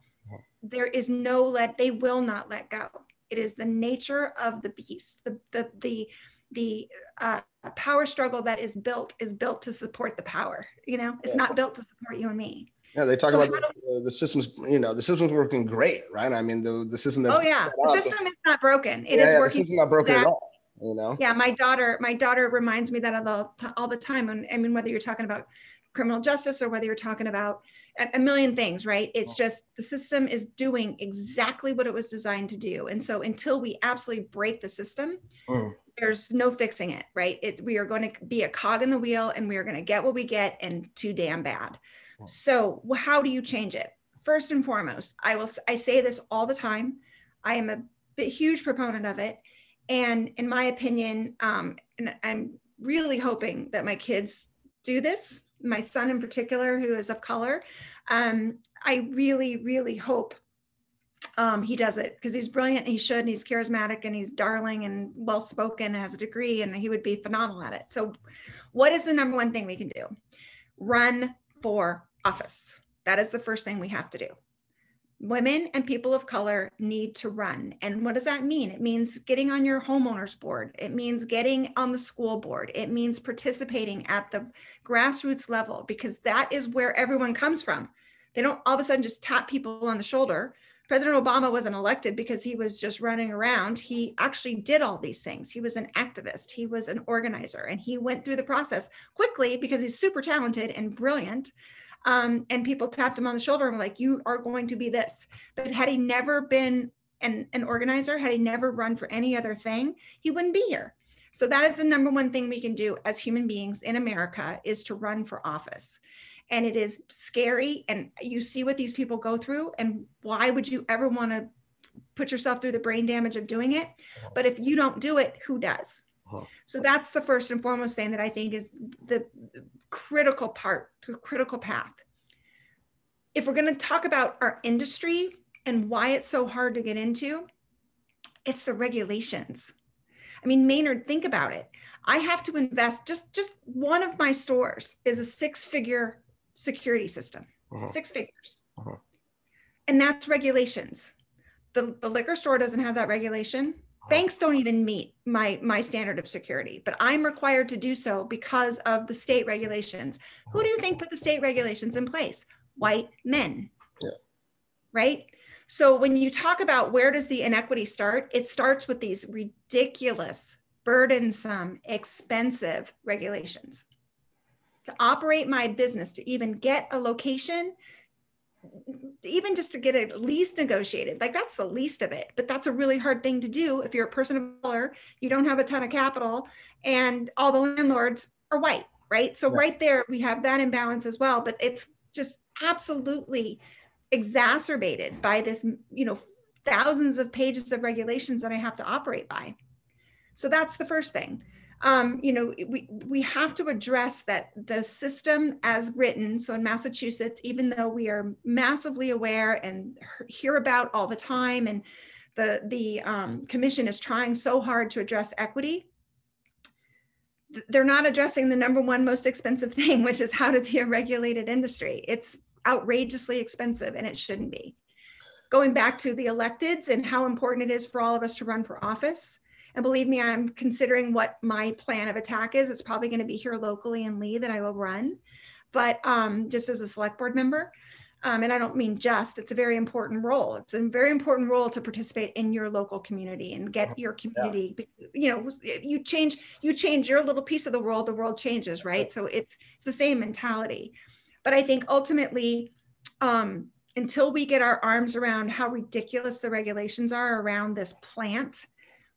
There is no let, they will not let go. It is the nature of the beast. The, the, the, the uh, power struggle that is built is built to support the power. You know, it's not built to support you and me. Yeah, they talk So about the, the systems. You know, the system's working great, right? I mean, the the system that's Oh yeah, the system is not broken. It is yeah, yeah, the working. system's not broken at all. You know. Yeah, my daughter, my daughter reminds me that all the, all the time. And I mean, whether you're talking about criminal justice or whether you're talking about a, million things, right? It's just the system is doing exactly what it was designed to do. And so until we absolutely break the system, Mm. there's no fixing it, right? It, we are going to be a cog in the wheel and we are going to get what we get and too damn bad. Mm. So how do you change it? First and foremost, I will, i say this all the time. I am a huge proponent of it. And in my opinion, um, and I'm really hoping that my kids do this, my son in particular, who is of color. Um, I really, really hope um, he does it because he's brilliant. He should. And he's charismatic and he's darling and well spoken, has a degree, and he would be phenomenal at it. So, what is the number one thing we can do? Run for office. That is the first thing we have to do. Women and people of color need to run. And what does that mean? It means getting on your homeowners board. It means getting on the school board. It means participating at the grassroots level because that is where everyone comes from. They don't all of a sudden just tap people on the shoulder. President Obama wasn't elected because he was just running around. He actually did all these things. He was an activist, he was an organizer, and he went through the process quickly because he's super talented and brilliant. Um, and people tapped him on the shoulder and were like, You are going to be this. But had he never been an, an organizer, had he never run for any other thing, he wouldn't be here. So that is the number one thing we can do as human beings in America is to run for office and it is scary and you see what these people go through and why would you ever want to put yourself through the brain damage of doing it but if you don't do it who does Uh-huh. So that's the first and foremost thing that i think is the critical part the critical path if we're going to talk about our industry and why it's so hard to get into it's the regulations I mean, Maynard, think about it. I have to invest just just one of my stores is a six-figure security system, Uh-huh. six figures, Uh-huh. and that's regulations. The, the liquor store doesn't have that regulation. Banks don't even meet my my standard of security, but I'm required to do so because of the state regulations. Who do you think put the state regulations in place? White men. Yeah. Right? So when you talk about where does the inequity start, it starts with these ridiculous, burdensome, expensive regulations. To operate my business, to even get a location, even just to get a least negotiated, like that's the least of it. But that's a really hard thing to do if you're a person of color, you don't have a ton of capital, and all the landlords are white, right? So Yeah. right there, we have that imbalance as well. But it's just absolutely exacerbated by this, you know, thousands of pages of regulations that I have to operate by. So that's the first thing. Um, you know, we, we have to address that the system as written. So in Massachusetts, even though we are massively aware and hear about all the time, and the, the um, commission is trying so hard to address equity, they're not addressing the number one most expensive thing, which is how to be a regulated industry. It's outrageously expensive and it shouldn't be. Going back to the electeds and how important it is for all of us to run for office. And believe me, I'm considering what my plan of attack is. It's probably going to be here locally in Lee that I will run, but um, just as a select board member. Um, and I don't mean just, it's a very important role. It's a very important role to participate in your local community and get your community, you know, you change, you change your little piece of the world, the world changes, right? So it's, it's the same mentality. But I think ultimately, um, until we get our arms around how ridiculous the regulations are around this plant,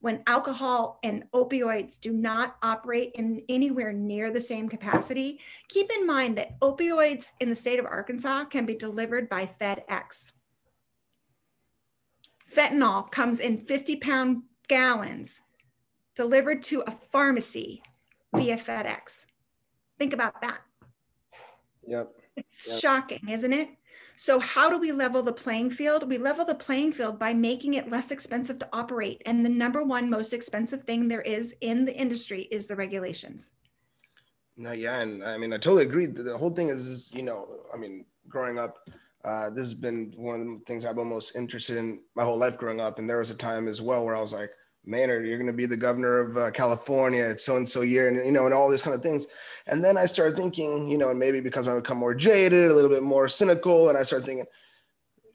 when alcohol and opioids do not operate in anywhere near the same capacity, keep in mind that opioids in the state of Arkansas can be delivered by FedEx. Fentanyl comes in 50 pound gallons delivered to a pharmacy via FedEx. Think about that. Yep. It's Yep. shocking, isn't it? So, how do we level the playing field? We level the playing field by making it less expensive to operate. And the number one most expensive thing there is in the industry is the regulations. No, yeah, and I mean, I totally agree. The whole thing is, is, you know, I mean, growing up, uh, this has been one of the things I've been most interested in my whole life growing up. And there was a time as well where I was like, Maynard, you're going to be the governor of uh, California at so and so year, and you know, and all these kind of things. And then I started thinking, you know, and maybe because I become more jaded, a little bit more cynical, and I started thinking,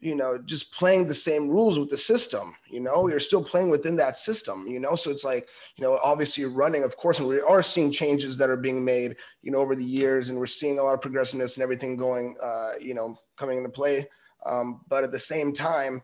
you know, just playing the same rules with the system. You know, you're still playing within that system. You know, so it's like, you know, obviously running, of course, and we are seeing changes that are being made, you know, over the years, and we're seeing a lot of progressiveness and everything going, uh, you know, coming into play. Um, but at the same time,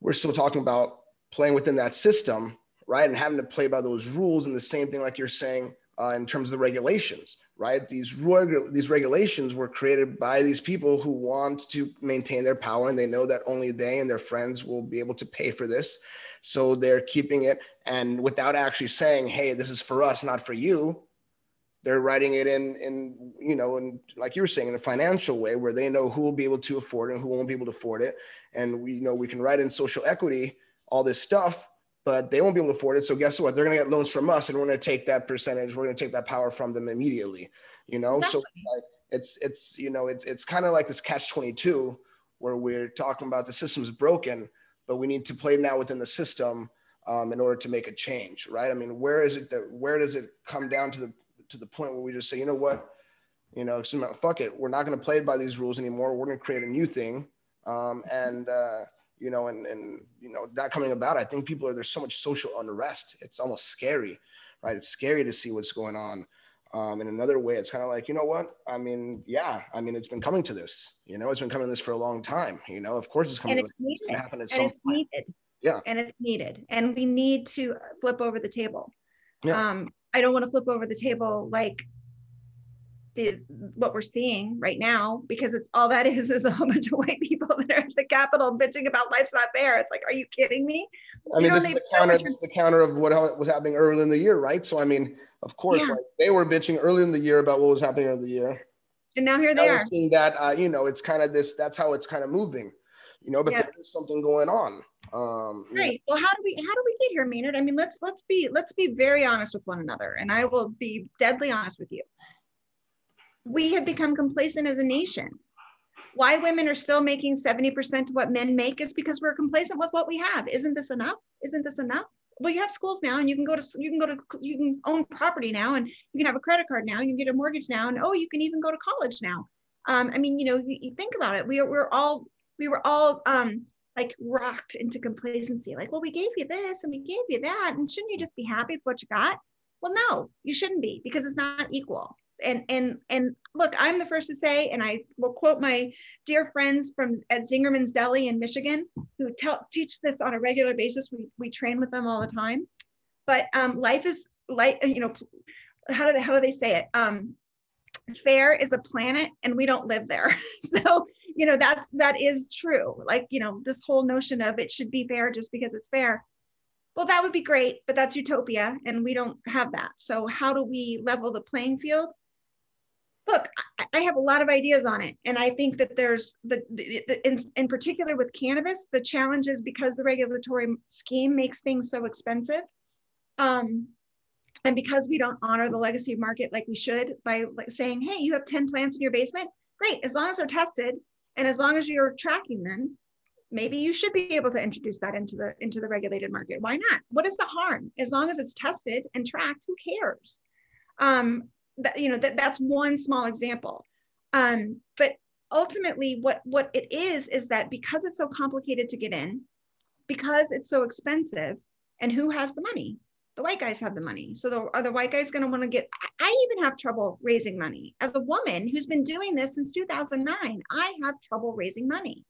we're still talking about playing within that system, right? And having to play by those rules. And the same thing, like you're saying, uh, in terms of the regulations, right? These, regu- these regulations were created by these people who want to maintain their power and they know that only they and their friends will be able to pay for this. So they're keeping it and without actually saying, hey, this is for us, not for you. They're writing it in, in you know, and like you were saying, in a financial way where they know who will be able to afford it and who won't be able to afford it. And we you know we can write in social equity all this stuff, but they won't be able to afford it. So guess what? They're going to get loans from us, and we're going to take that percentage. We're going to take that power from them immediately. You know, exactly. so it's, like, it's it's you know it's it's kind of like this catch twenty two where we're talking about the system's broken, but we need to play now within the system um, in order to make a change, right? I mean, where is it that where does it come down to the to the point where we just say, you know what, you know, fuck it, we're not going to play by these rules anymore. We're going to create a new thing, um, and uh, you know, and and you know that coming about, I think people are there's so much social unrest. It's almost scary, right? It's scary to see what's going on. Um, in another way, it's kind of like, you know what? I mean, yeah, I mean, it's been coming to this. You know, it's been coming to this for a long time. You know, of course, it's coming. And it's needed. It's happen at and it's point. needed. Yeah. And it's needed, and we need to flip over the table. Yeah. Um, I don't want to flip over the table like the what we're seeing right now because it's all that is is a whole bunch of white people that are at the Capitol bitching about life's not fair. It's like, are you kidding me? I mean, this is, the counter, this is the counter of what was happening earlier in the year, right? So, I mean, of course, yeah. like they were bitching earlier in the year about what was happening in the year. And now here they now are. Seeing that, uh, you know, it's kind of this, that's how it's kind of moving, you know, but yeah. there's something going on. Um, right. Well, how do we, how do we get here, Maynard? I mean, let's, let's be, let's be very honest with one another. And I will be deadly honest with you. We have become complacent as a nation why women are still making 70% of what men make is because we're complacent with what we have. Isn't this enough? Isn't this enough? Well, you have schools now and you can go to, you can go to, you can own property now and you can have a credit card now, you can get a mortgage now. And oh, you can even go to college now. Um, I mean, you know, you, you think about it. We are, we're all, we were all um, like rocked into complacency. Like, well, we gave you this and we gave you that. And shouldn't you just be happy with what you got? Well, no, you shouldn't be because it's not equal and and and look i'm the first to say and i will quote my dear friends from at zingerman's deli in michigan who tell, teach this on a regular basis. We, we train with them all the time. But um, life is like you know how do they how do they say it? Um, fair is a planet and we don't live there. So you know that's that is true. Like you know this whole notion of it should be fair just because it's fair. Well that would be great but that's utopia and we don't have that. So how do we level the playing field look, I have a lot of ideas on it. And I think that there's, the, the, in, in particular with cannabis, the challenge is because the regulatory scheme makes things so expensive. Um, and because we don't honor the legacy market like we should by like saying, hey, you have 10 plants in your basement, great. As long as they're tested and as long as you're tracking them, maybe you should be able to introduce that into the into the regulated market. Why not? What is the harm? As long as it's tested and tracked, who cares? Um, that you know that that's one small example. Um, but ultimately what what it is is that because it's so complicated to get in because it's so expensive and who has the money? The white guys have the money. So the, are the white guys going to want to get i even have trouble raising money. As a woman who's been doing this since 2009 i have trouble raising money.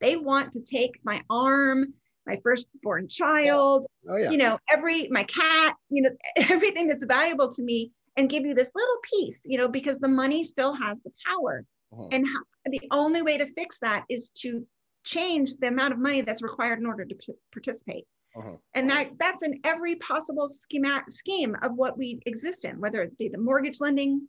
They want to take my arm my firstborn child oh, yeah. you know every my cat you know everything that's valuable to me and give you this little piece, you know, because the money still has the power. Uh-huh. And how, the only way to fix that is to change the amount of money that's required in order to p- participate. Uh-huh. And that that's in every possible schema, scheme of what we exist in, whether it be the mortgage lending,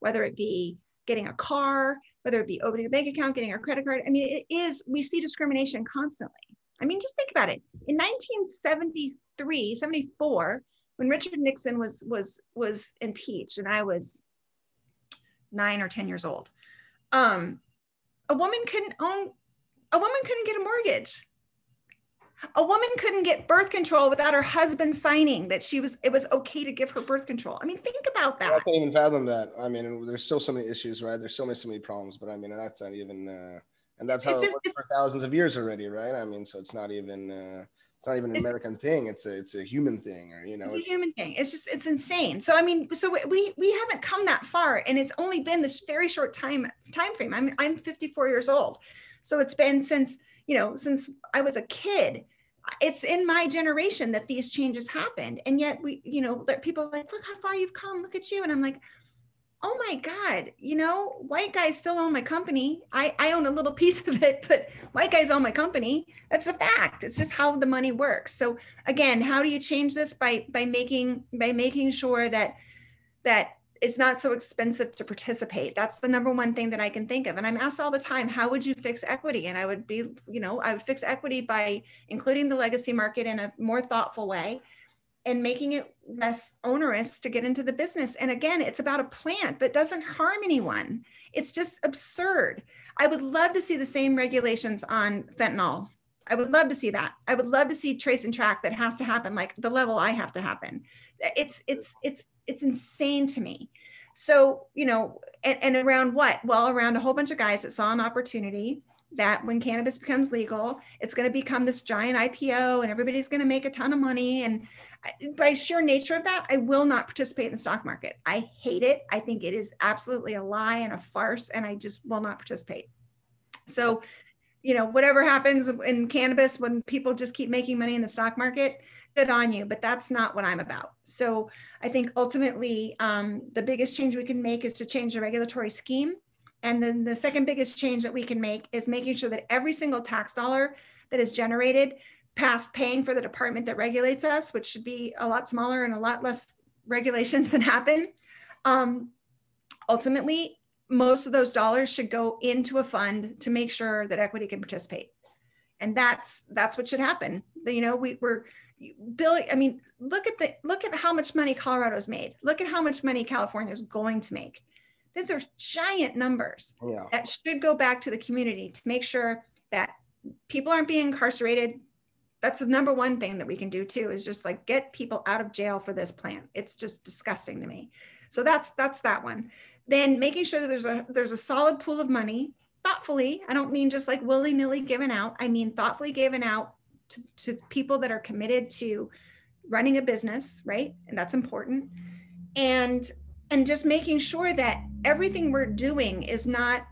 whether it be getting a car, whether it be opening a bank account, getting a credit card. I mean, it is, we see discrimination constantly. I mean, just think about it. In 1973, 74, when Richard Nixon was was was impeached, and I was nine or ten years old. Um, a woman couldn't own a woman couldn't get a mortgage a woman couldn't get birth control without her husband signing that she was it was okay to give her birth control. I mean, think about that. I can't even fathom that. I mean, there's still so many issues, right? There's so many so many problems, but I mean, that's not even. Uh, and that's how it's it just, for thousands of years already, right? I mean, so it's not even. Uh, it's not even an American thing. It's a it's a human thing, or you know, it's a human thing. It's just it's insane. So I mean, so we we haven't come that far, and it's only been this very short time time frame. I'm I'm 54 years old, so it's been since you know, since I was a kid, it's in my generation that these changes happened. And yet we, you know, that people are like, look how far you've come, look at you. And I'm like, oh my God, you know, white guys still own my company. I, I own a little piece of it, but white guys own my company. That's a fact. It's just how the money works. So again, how do you change this by by making by making sure that that it's not so expensive to participate. That's the number one thing that I can think of. And I'm asked all the time, how would you fix equity? And I would be, you know, I would fix equity by including the legacy market in a more thoughtful way and making it less onerous to get into the business. And again, it's about a plant that doesn't harm anyone. It's just absurd. I would love to see the same regulations on fentanyl. I would love to see that. I would love to see trace and track that has to happen like the level I have to happen. It's it's it's it's insane to me. So, you know, and, and around what? Well, around a whole bunch of guys that saw an opportunity that when cannabis becomes legal, it's going to become this giant IPO and everybody's going to make a ton of money. And by sheer nature of that, I will not participate in the stock market. I hate it. I think it is absolutely a lie and a farce, and I just will not participate. So, you know, whatever happens in cannabis when people just keep making money in the stock market, good on you, but that's not what I'm about. So I think ultimately um, the biggest change we can make is to change the regulatory scheme. And then the second biggest change that we can make is making sure that every single tax dollar that is generated past paying for the department that regulates us, which should be a lot smaller and a lot less regulations than happen. Um, ultimately, most of those dollars should go into a fund to make sure that equity can participate. And that's that's what should happen. You know, we, we're Bill, I mean, look at the look at how much money Colorado's made. Look at how much money California is going to make. These are giant numbers yeah. that should go back to the community to make sure that people aren't being incarcerated. That's the number one thing that we can do too, is just like get people out of jail for this plan. It's just disgusting to me. So that's that's that one. Then making sure that there's a there's a solid pool of money thoughtfully. I don't mean just like willy nilly given out. I mean thoughtfully given out to, to people that are committed to running a business, right? And that's important. And and just making sure that everything we're doing is not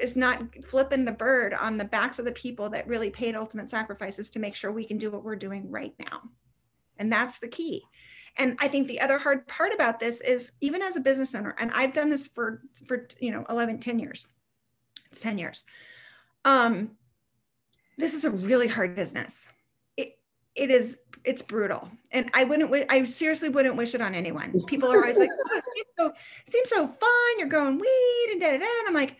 is not flipping the bird on the backs of the people that really paid ultimate sacrifices to make sure we can do what we're doing right now. And that's the key. And I think the other hard part about this is even as a business owner, and I've done this for for you know 11, 10 years. It's 10 years. Um, this is a really hard business it is it's brutal. And i wouldn't i seriously wouldn't wish it on anyone. People are always like oh, it seems so, seems so fun. You're growing weed and da, da, da. and i'm like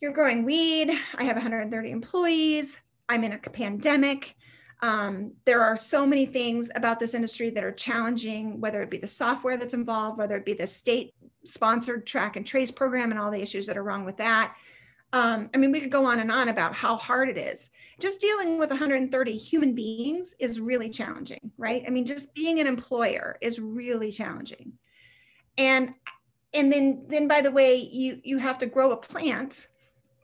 you're growing weed. I have 130 employees. I'm in a pandemic. Um, there are so many things about this industry that are challenging whether it be the software that's involved whether it be the state sponsored track and trace program and all the issues that are wrong with that um, I mean, we could go on and on about how hard it is. Just dealing with 130 human beings is really challenging, right? I mean, just being an employer is really challenging. And and then then by the way, you you have to grow a plant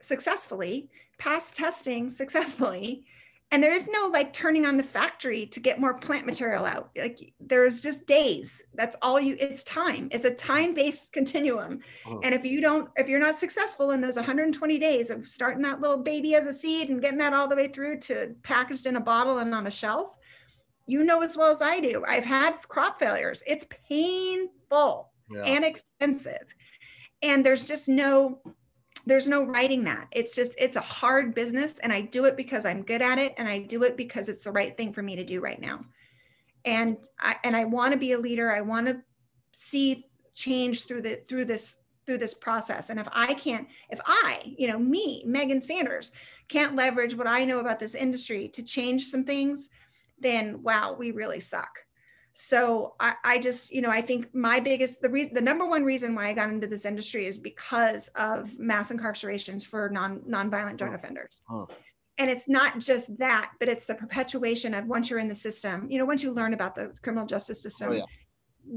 successfully, pass testing successfully, and there is no like turning on the factory to get more plant material out. Like there's just days. That's all you it's time. It's a time based continuum. Uh-huh. and if you don't if you're not successful in those 120 days of starting that little baby as a seed and getting that all the way through to packaged in a bottle and on a shelf you know as well as i do i've had crop failures. It's painful yeah. and expensive. And there's just no there's no writing that. It's just, it's a hard business. And I do it because I'm good at it. And I do it because it's the right thing for me to do right now. And I, and I want to be a leader. I want to see change through the, through this, through this process. And if I can't, if I, you know, me, Megan Sanders, can't leverage what I know about this industry to change some things, then wow, we really suck. So I, I just, you know, I think my biggest, the reason, the number one reason why I got into this industry is because of mass incarcerations for non nonviolent drug oh. offenders. And it's not just that, but it's the perpetuation of once you're in the system, you know, once you learn about the criminal justice system, Oh, yeah.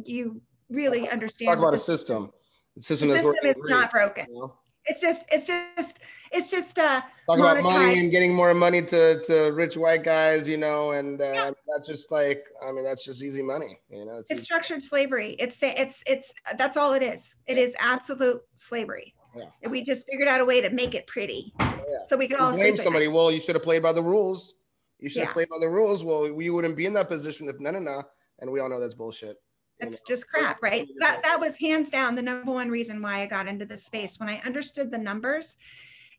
you really understand. Talk about a the system. The the system, that's system is working not broken. you know? It's just, it's just, it's just, uh, Talk about money and getting more money to, to rich white guys, you know, and uh, Yeah. that's just like, I mean, that's just easy money, you know. It's, it's structured slavery. It's, it's, it's, that's all it is. It is absolute slavery. Yeah. And we just figured out a way to make it pretty. yeah. So we could all blame somebody. Well, you should have played by the rules. You should have played by the rules. Well, we wouldn't be in that position if no, no, no. And we all know that's bullshit. It's just crap, right? That that was hands down the number one reason why I got into this space when I understood the numbers.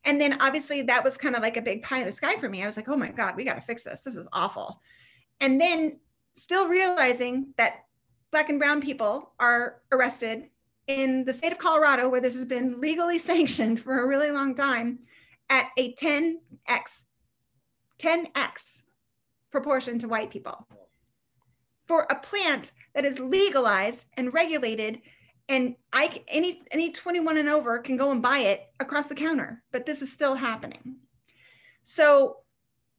And then obviously that was kind of like a big pie in the sky for me. I was like, oh my God, we got to fix this. This is awful. And then still realizing that black and brown people are arrested in the state of Colorado, where this has been legally sanctioned for a really long time, at a 10x, 10x proportion to white people for a plant that is legalized and regulated and I any any 21 and over can go and buy it across the counter but this is still happening. So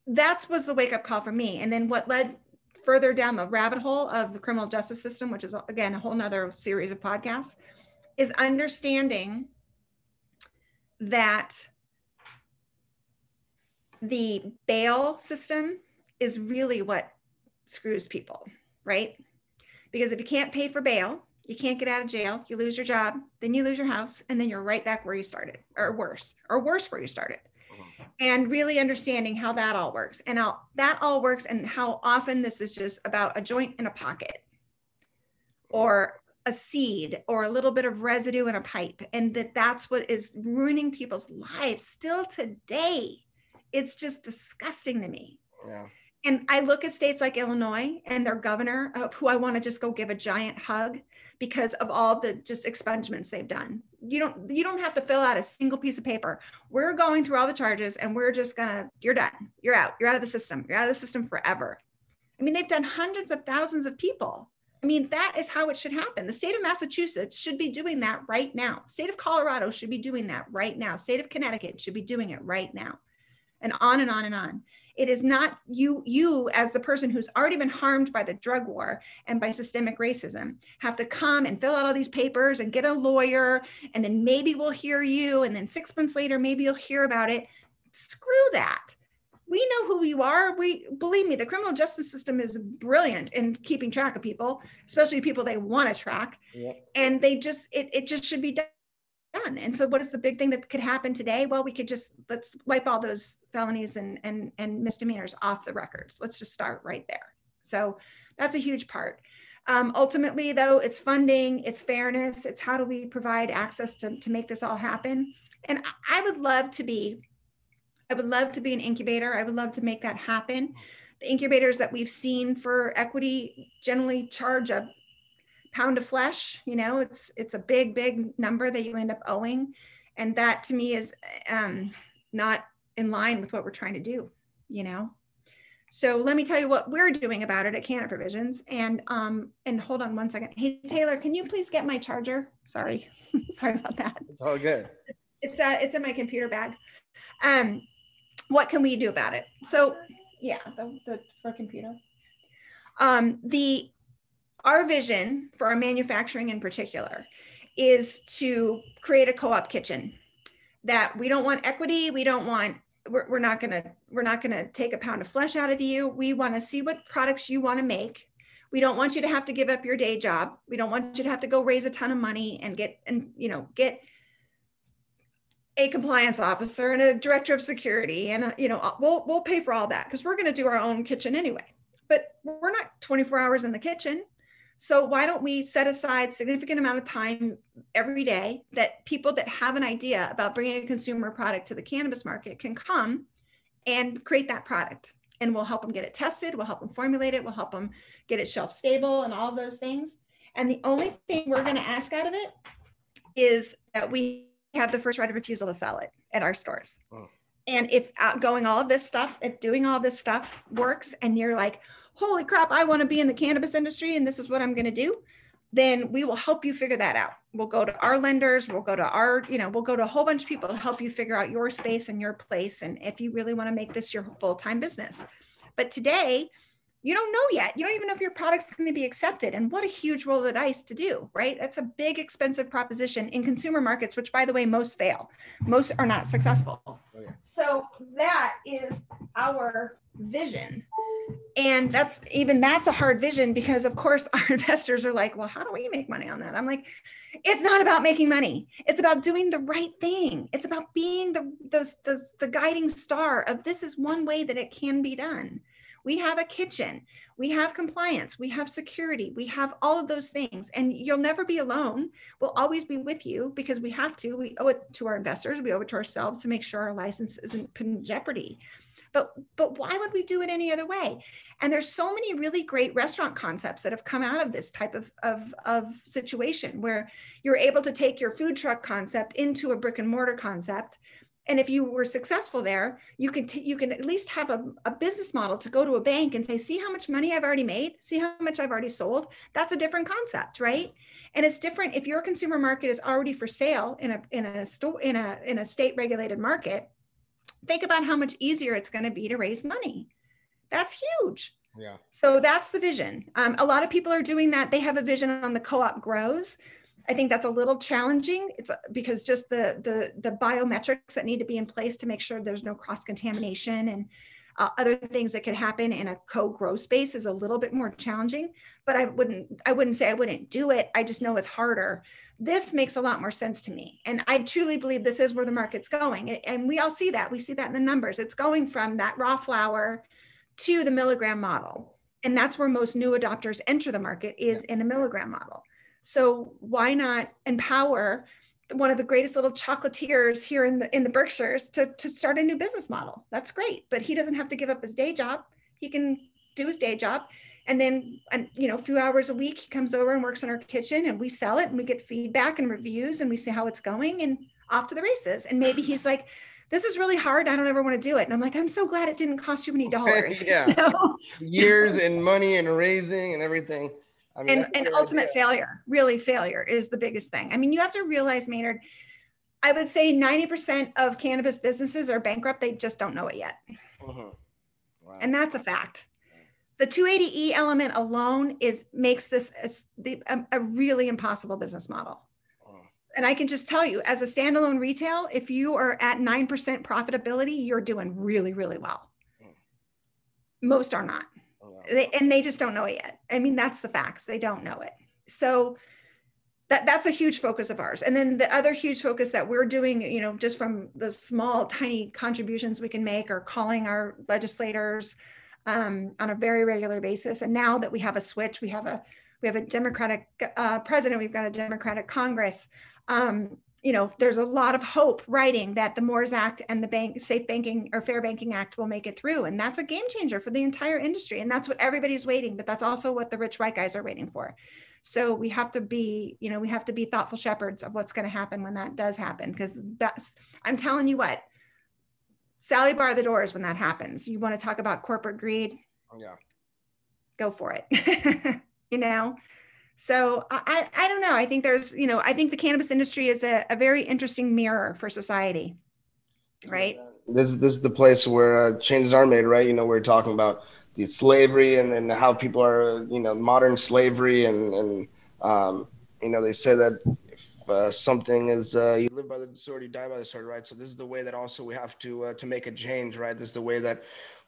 that was the wake up call for me and then what led further down the rabbit hole of the criminal justice system which is again a whole nother series of podcasts is understanding that the bail system is really what screws people right? Because if you can't pay for bail, you can't get out of jail, you lose your job, then you lose your house, and then you're right back where you started, or worse, or worse where you started. Uh-huh. And really understanding how that all works and how that all works, and how often this is just about a joint in a pocket or a seed or a little bit of residue in a pipe, and that that's what is ruining people's lives still today. It's just disgusting to me. Yeah. And I look at states like Illinois and their governor, uh, who I want to just go give a giant hug because of all the just expungements they've done. You don't you don't have to fill out a single piece of paper. We're going through all the charges and we're just gonna you're done. You're out. You're out of the system. You're out of the system forever. I mean, they've done hundreds of thousands of people. I mean, that is how it should happen. The state of Massachusetts should be doing that right now. State of Colorado should be doing that right now. State of Connecticut should be doing it right now. And on and on and on it is not you you as the person who's already been harmed by the drug war and by systemic racism. Have to come and fill out all these papers and get a lawyer and then maybe we'll hear you and then six months later maybe you'll hear about it. Screw that. We know who you are. We believe me the criminal justice system is brilliant in keeping track of people especially people they want to track. Yep. and they just it, it just should be done done. And so what is the big thing that could happen today? Well, we could just let's wipe all those felonies and and and misdemeanors off the records. Let's just start right there. So that's a huge part. Um, ultimately, though, it's funding, it's fairness, it's how do we provide access to, to make this all happen. And I- would love to be, I would love to be an incubator. I would love to make that happen. The incubators that we've seen for equity generally charge a pound of flesh you know it's it's a big big number that you end up owing and that to me is um, not in line with what we're trying to do you know so let me tell you what we're doing about it at Canna Provisions. And um, and hold on one second. Hey Taylor, can you please get my charger? Sorry, sorry about that. It's all good. It's uh, it's in my computer bag. Um, what can we do about it? So yeah, the, the for computer. Um, the our vision for our manufacturing in particular is to create a co-op kitchen that we don't want equity. We don't want we're, we're not going to we're not going to take a pound of flesh out of you. We want to see what products you want to make. We don't want you to have to give up your day job. We don't want you to have to go raise a ton of money and get and you know get a compliance officer and a director of security and you know we'll we'll pay for all that because we're going to do our own kitchen anyway. But we're not 24 hours in the kitchen so why don't we set aside significant amount of time every day that people that have an idea about bringing a consumer product to the cannabis market can come and create that product. And we'll help them get it tested we'll help them formulate it we'll help them get it shelf stable and all those things. And the only thing we're going to ask out of it is that we have the first right of refusal to sell it at our stores. Oh. And if uh, going all of this stuff, if doing all this stuff works and you're like, holy crap, I want to be in the cannabis industry and this is what I'm going to do, then we will help you figure that out. We'll go to our lenders, we'll go to our, you know, we'll go to a whole bunch of people to help you figure out your space and your place. And if you really want to make this your full time business. But today, you don't know yet. You don't even know if your product's going to be accepted. And what a huge roll of the dice to do, right? That's a big, expensive proposition in consumer markets, which, by the way, most fail. Most are not successful. Oh, yeah. So that is our vision. And that's even that's a hard vision because, of course, our investors are like, well, how do we make money on that? I'm like, it's not about making money. It's about doing the right thing. It's about being the, the, the, the guiding star of this is one way that it can be done we have a kitchen, we have compliance, we have security, we have all of those things. And you'll never be alone. We'll always be with you because we have to. We owe it to our investors, we owe it to ourselves to make sure our license isn't in jeopardy. But but why would we do it any other way? And there's so many really great restaurant concepts that have come out of this type of, of, of situation where you're able to take your food truck concept into a brick and mortar concept and if you were successful there you can t- you can at least have a, a business model to go to a bank and say see how much money i've already made? See how much i've already sold? That's a different concept right? And it's different if your consumer market is already for sale in a in a store in a in a state regulated market think about how much easier it's going to be to raise money. That's huge. Yeah. So that's the vision. Um, a lot of people are doing that. They have a vision on the co-op grows I think that's a little challenging. It's uh, because just the the the biometrics that need to be in place to make sure there's no cross contamination and uh, other things that could happen in a co-grow space is a little bit more challenging. But I wouldn't I wouldn't say I wouldn't do it. I just know it's harder. This makes a lot more sense to me, and I truly believe this is where the market's going. And we all see that. We see that in the numbers. It's going from that raw flower to the milligram model, and that's where most new adopters enter the market is in a milligram model. So why not empower one of the greatest little chocolatiers here in the in the Berkshires to, to start a new business model? That's great, but he doesn't have to give up his day job. He can do his day job. And then and you know a few hours a week he comes over and works in our kitchen and we sell it and we get feedback and reviews and we see how it's going and off to the races. And maybe he's like this is really hard. I don't ever want to do it. And i'm like i'm so glad it didn't cost you any dollars. Yeah you know? years and money and raising and everything I mean, and, and ultimate idea. failure, really failure is the biggest thing. I mean, you have to realize, Maynard, I would say 90% of cannabis businesses are bankrupt. They just don't know it yet. Uh-huh. Wow. And that's a fact. The 280E element alone is makes this a, a, a really impossible business model. Uh-huh. And I can just tell you, as a standalone retail, if you are at 9% profitability, you're doing really, really well. Uh-huh. Most are not they, and they just don't know it yet. I mean, that's the facts. They don't know it. So that, that's a huge focus of ours. And then the other huge focus that we're doing, you know, just from the small, tiny contributions we can make or calling our legislators um, on a very regular basis. And now that we have a switch, we have a we have a Democratic uh, president, we've got a Democratic Congress. Um, you know, there's a lot of hope writing that the Moores Act and the Bank Safe Banking or Fair Banking Act will make it through. And that's a game changer for the entire industry. And that's what everybody's waiting, but that's also what the rich white guys are waiting for. So we have to be, you know, we have to be thoughtful shepherds of what's going to happen when that does happen. Because that's, I'm telling you what, Sally bar the doors when that happens. You want to talk about corporate greed? Yeah. Go for it. you know, so I, I don't know. I think there's, you know, I think the cannabis industry is a, a very interesting mirror for society, right? This, this is the place where uh, changes are made, right? You know, we're talking about the slavery and then how people are, you know, modern slavery and, and um, you know, they say that if uh, something is, uh, you live by the sword, you die by the sword, right? So this is the way that also we have to, uh, to make a change, right? This is the way that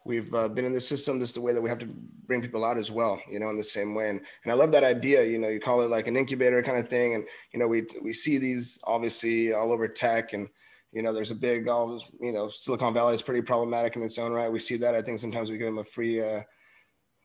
we've uh, been in the system. This is the way that we have to bring people out as well, you know, in the same way. And, and I love that idea, you know, you call it like an incubator kind of thing. And, you know, we, we see these obviously all over tech and, you know, there's a big, all, you know, Silicon Valley is pretty problematic in its own right. We see that. I think sometimes we give them a free, uh,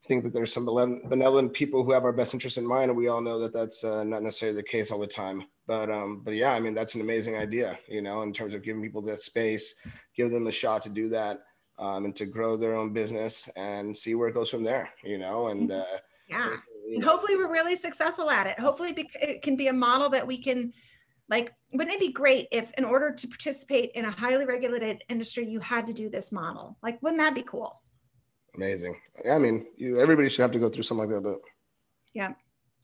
think that there's some benevolent people who have our best interests in mind. And we all know that that's uh, not necessarily the case all the time. But, um, but yeah, I mean, that's an amazing idea, you know, in terms of giving people that space, give them the shot to do that um, and to grow their own business and see where it goes from there, you know, and uh, yeah. And hopefully we're really successful at it. Hopefully it can be a model that we can Like, wouldn't it be great if, in order to participate in a highly regulated industry, you had to do this model? Like, wouldn't that be cool? Amazing. I mean, you everybody should have to go through something like that, but yeah,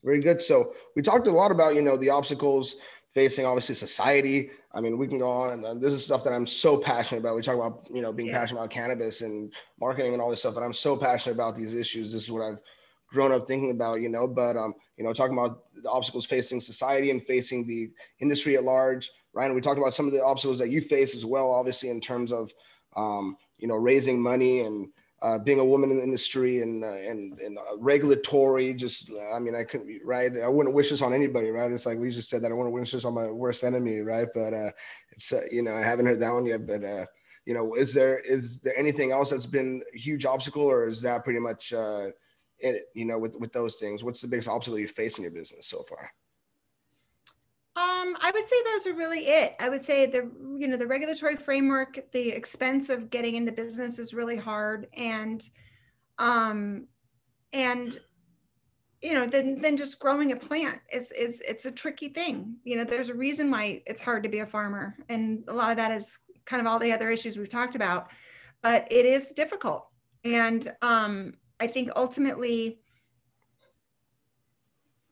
very good. So we talked a lot about you know the obstacles facing obviously society. I mean, we can go on, and this is stuff that I'm so passionate about. We talk about you know being yeah. passionate about cannabis and marketing and all this stuff, but I'm so passionate about these issues. This is what I've grown up thinking about, you know. But um, you know, talking about the obstacles facing society and facing the industry at large, right? And we talked about some of the obstacles that you face as well, obviously in terms of um, you know raising money and uh, being a woman in the industry and uh, and and regulatory. Just I mean, I couldn't right. I wouldn't wish this on anybody, right? It's like we just said that I wouldn't wish this on my worst enemy, right? But uh, it's uh, you know I haven't heard that one yet, but. Uh, you know, is there is there anything else that's been a huge obstacle, or is that pretty much uh, it, you know, with, with those things? What's the biggest obstacle you face in your business so far? Um, I would say those are really it. I would say the you know the regulatory framework, the expense of getting into business is really hard, and um, and you know then then just growing a plant is is it's a tricky thing. You know, there's a reason why it's hard to be a farmer, and a lot of that is kind of all the other issues we've talked about, but it is difficult. And um, I think ultimately,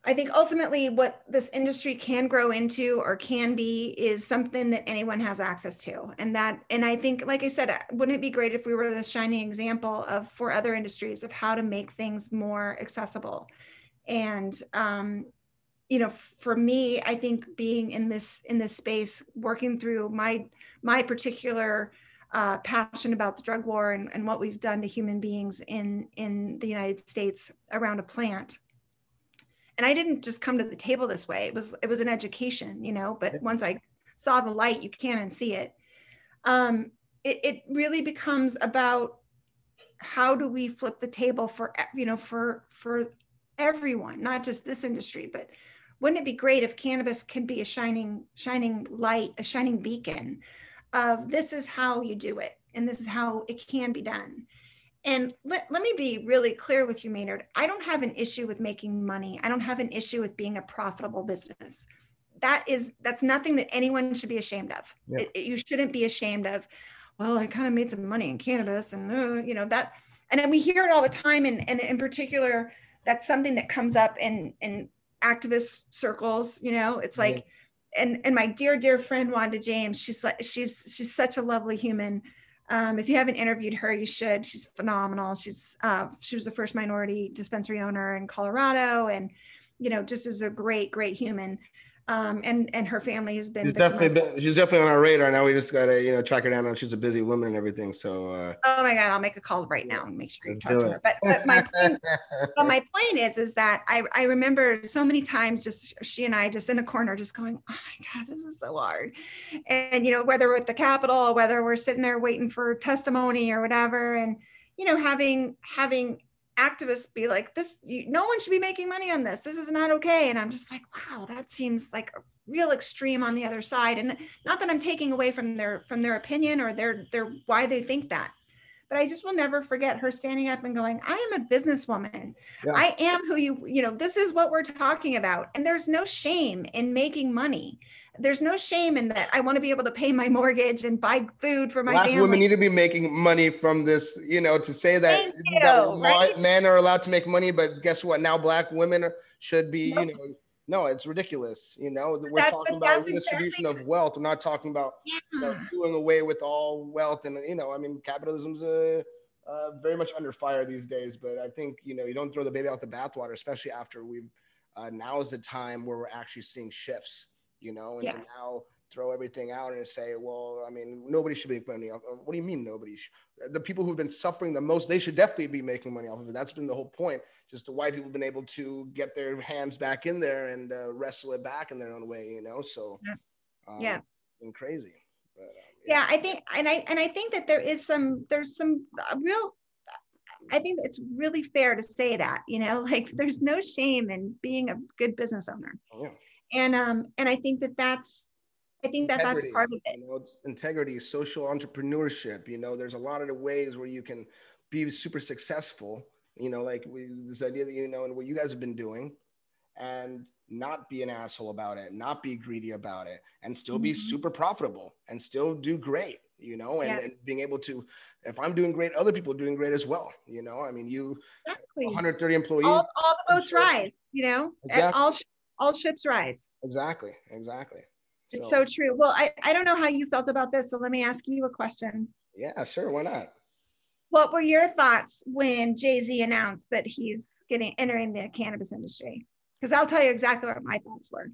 I think ultimately what this industry can grow into or can be is something that anyone has access to. And that, and I think, like I said, wouldn't it be great if we were the shining example of for other industries of how to make things more accessible? And um, you know, for me, I think being in this in this space, working through my my particular uh, passion about the drug war and, and what we've done to human beings in, in the United States around a plant. And I didn't just come to the table this way. It was it was an education, you know. But once I saw the light, you can and see it. Um, it, it really becomes about how do we flip the table for you know for for everyone, not just this industry, but wouldn't it be great if cannabis could be a shining shining light, a shining beacon of this is how you do it and this is how it can be done. And let, let me be really clear with you, Maynard. I don't have an issue with making money. I don't have an issue with being a profitable business. That is, that's nothing that anyone should be ashamed of. Yeah. It, it, you shouldn't be ashamed of, well, I kind of made some money in cannabis and, uh, you know, that, and then we hear it all the time. And, and in particular, that's something that comes up in, in activist circles, you know, it's like, yeah and and my dear dear friend Wanda James, she's like she's she's such a lovely human. Um, if you haven't interviewed her, you should. She's phenomenal. She's uh, she was the first minority dispensary owner in Colorado, and you know just is a great great human um, and and her family has been. She's definitely been, she's definitely on our radar now. We just gotta you know track her down. And she's a busy woman and everything. So. Uh, oh my God! I'll make a call right now and make sure you talk to her. But, but my point, but my point is is that I I remember so many times just she and I just in a corner just going oh my God this is so hard, and you know whether we're at the Capitol whether we're sitting there waiting for testimony or whatever and you know having having activists be like this you, no one should be making money on this. This is not okay. And i'm just like wow that seems like a real extreme on the other side. And not that i'm taking away from their from their opinion or their their why they think that but i just will never forget her standing up and going i am a businesswoman. Yeah. i am who you you know this is what we're talking about. And there's no shame in making money there's no shame in that. I want to be able to pay my mortgage and buy food for my Black family. women need to be making money from this, you know, to say that, you, that right? men are allowed to make money, but guess what? Now black women should be, nope. you know, no, it's ridiculous. You know, we're that's, talking about redistribution exactly. of wealth. We're not talking about yeah. you know, doing away with all wealth. And, you know, I mean, capitalism's uh, uh, very much under fire these days. But I think, you know, you don't throw the baby out the bathwater, especially after we've, uh, now is the time where we're actually seeing shifts you know, and yes. to now throw everything out and say, well, I mean, nobody should make money off. What do you mean nobody? The people who've been suffering the most, they should definitely be making money off of it. That's been the whole point. Just the white people have been able to get their hands back in there and uh, wrestle it back in their own way, you know. So, um, yeah, been crazy. But, um, yeah. yeah, I think, and I and I think that there is some, there's some uh, real I think it's really fair to say that, you know, like there's no shame in being a good business owner. Oh, yeah and um and i think that that's i think that integrity, that's part of it you know, integrity social entrepreneurship you know there's a lot of the ways where you can be super successful you know like we, this idea that you know and what you guys have been doing and not be an asshole about it, not be greedy about it, and still be Mhm. super profitable and still do great, you know, and, Yeah. and being able to, if I'm doing great, other people are doing great as well, you know. I mean, you Exactly. 130 employees, All, all the boats sure. rise, you know, and Exactly. all, all ships rise. exactly, exactly. It's so true. Well, I, I don't know how you felt about this. So let me ask you a question. yeah, sure, why not? What were your thoughts when Jay Z announced that he's getting entering the cannabis industry? Because I'll tell you exactly what my thoughts were.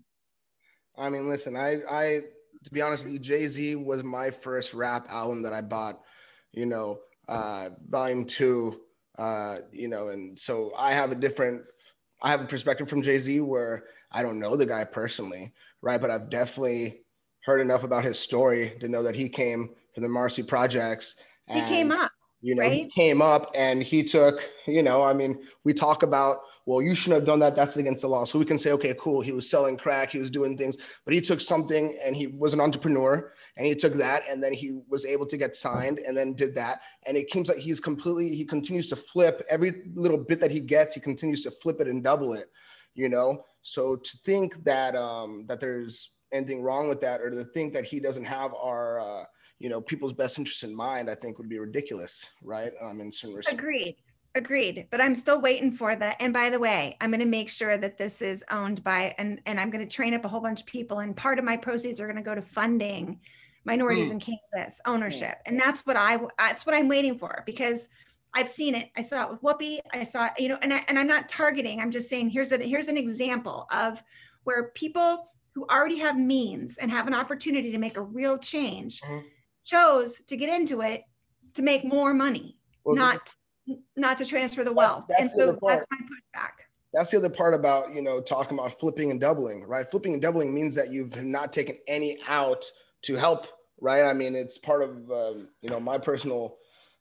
I mean, listen, I, I, to be honest with you, Jay Z was my first rap album that I bought, you know, uh, volume two, uh, you know, and so I have a different, I have a perspective from Jay Z where I don't know the guy personally, right? But I've definitely heard enough about his story to know that he came from the Marcy Projects. He came up. you know, he came up and he took, you know, I mean, we talk about, well, you shouldn't have done that. That's against the law. So we can say, okay, cool. He was selling crack, he was doing things, but he took something and he was an entrepreneur and he took that and then he was able to get signed and then did that. And it seems like he's completely, he continues to flip every little bit that he gets, he continues to flip it and double it, you know? So to think that, um, that there's anything wrong with that or to think that he doesn't have our, uh, you know, people's best interests in mind, I think would be ridiculous, right? Um, in some respects. Agreed. Agreed. But I'm still waiting for that. And by the way, I'm going to make sure that this is owned by and and I'm going to train up a whole bunch of people. And part of my proceeds are going to go to funding minorities Mm. in cannabis ownership. And that's what I that's what I'm waiting for because I've seen it. I saw it with Whoopi. I saw it, you know, and I, and I'm not targeting. I'm just saying here's a here's an example of where people who already have means and have an opportunity to make a real change Mhm. chose to get into it to make more money Well, not not to transfer the wealth. that's and the so other part. that's my pushback. that's the other part about you know talking about flipping and doubling right flipping and doubling means that you've not taken any out to help right i mean it's part of um, you know my personal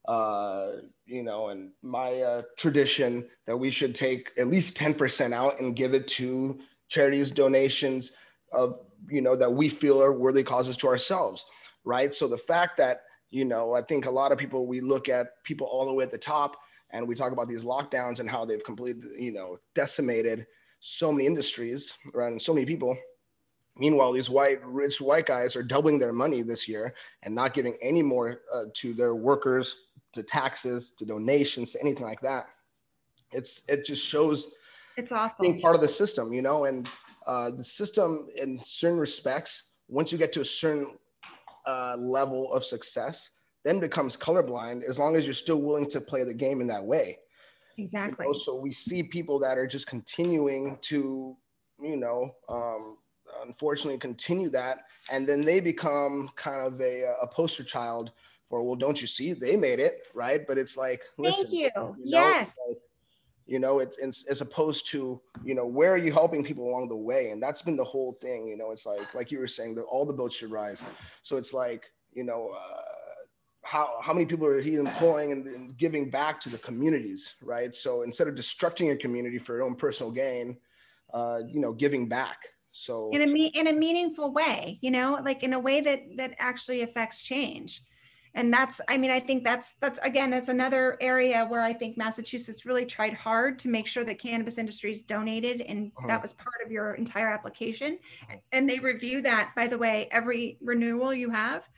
uh you know and my uh, tradition that we should take at least 10% out and give it to charities donations of you know that we feel are worthy causes to ourselves right? So the fact that you know i think a lot of people we look at people all the way at the top and we talk about these lockdowns and how they've completely you know decimated so many industries right and so many people meanwhile these white rich white guys are doubling their money this year and not giving any more uh, to their workers to taxes to donations to anything like that it's it just shows It's awful. being part of the system, you know, and uh, the system in certain respects, once you get to a certain uh, level of success, then becomes colorblind as long as you're still willing to play the game in that way. you exactly. know? So we see people that are just continuing to, you know, um, unfortunately continue that. And then they become kind of a, a poster child for, well, don't you see, they made it, right? But it's like, listen, Thank you. you know, yes. like, you know it's, it's as opposed to you know where are you helping people along the way and that's been the whole thing you know it's like like you were saying that all the boats should rise so it's like you know uh, how how many people are he employing and, and giving back to the communities right so instead of destructing your community for your own personal gain uh, you know giving back so in a me- in a meaningful way, you know, like in a way that that actually affects change. And that's, I mean, I think that's that's again, that's another area where I think Massachusetts really tried hard to make sure that cannabis industries donated, and Uh-huh. that was part of your entire application. And they review that, by the way, every renewal you have.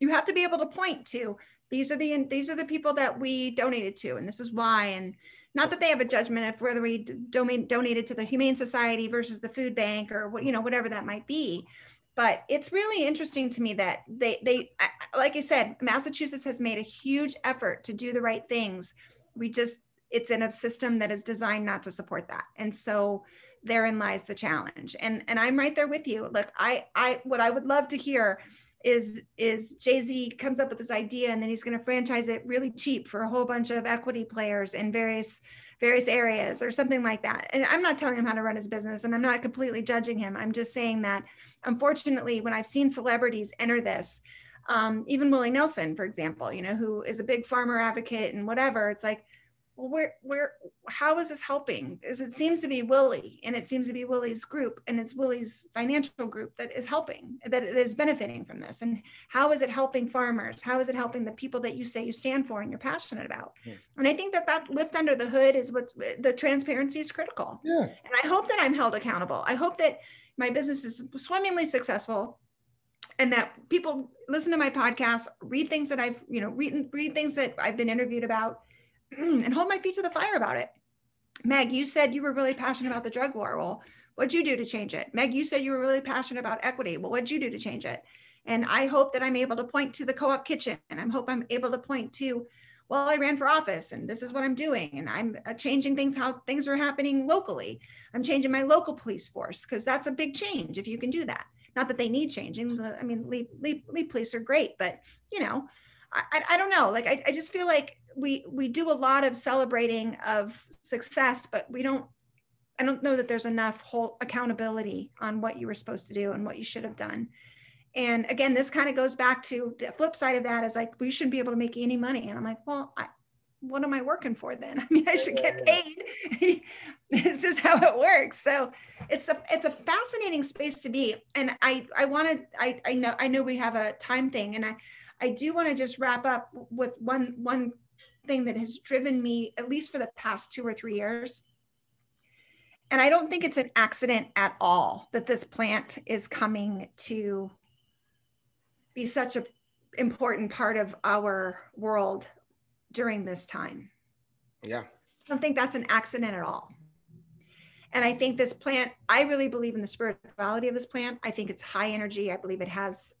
You have to be able to point to these are the these are the people that we donated to, and this is why. And not that they have a judgment of whether we domain, donated to the Humane Society versus the food bank or what you know whatever that might be. But it's really interesting to me that they they like I said, Massachusetts has made a huge effort to do the right things. We just it's in a system that is designed not to support that, and so therein lies the challenge. And and I'm right there with you. Look, I I what I would love to hear is is Jay Z comes up with this idea and then he's going to franchise it really cheap for a whole bunch of equity players in various various areas or something like that. And I'm not telling him how to run his business and I'm not completely judging him. I'm just saying that unfortunately, when I've seen celebrities enter this, um, even Willie Nelson, for example, you know, who is a big farmer advocate and whatever, it's like well, where, where, how is this helping? Is it seems to be Willie, and it seems to be Willie's group, and it's Willie's financial group that is helping, that is benefiting from this. And how is it helping farmers? How is it helping the people that you say you stand for and you're passionate about? Yeah. And I think that that lift under the hood is what the transparency is critical. Yeah. And I hope that I'm held accountable. I hope that my business is swimmingly successful and that people listen to my podcast, read things that I've, you know, read, read things that I've been interviewed about and hold my feet to the fire about it. Meg, you said you were really passionate about the drug war. Well, what'd you do to change it? Meg, you said you were really passionate about equity. Well, what'd you do to change it? And I hope that I'm able to point to the co-op kitchen and I hope I'm able to point to, well, I ran for office and this is what I'm doing. And I'm uh, changing things, how things are happening locally. I'm changing my local police force because that's a big change if you can do that. Not that they need changing. I mean, Lee, Lee, Lee police are great, but you know, I, I don't know. Like, I, I just feel like we we do a lot of celebrating of success, but we don't. I don't know that there's enough whole accountability on what you were supposed to do and what you should have done. And again, this kind of goes back to the flip side of that is like we shouldn't be able to make any money. And I'm like, well, I, what am I working for then? I mean, I should get paid. this is how it works. So it's a it's a fascinating space to be. And I I wanted I I know I know we have a time thing, and I I do want to just wrap up with one one thing that has driven me, at least for the past two or three years. And I don't think it's an accident at all that this plant is coming to be such an important part of our world during this time. Yeah. I don't think that's an accident at all. And I think this plant, I really believe in the spirituality of this plant. I think it's high energy. I believe it has,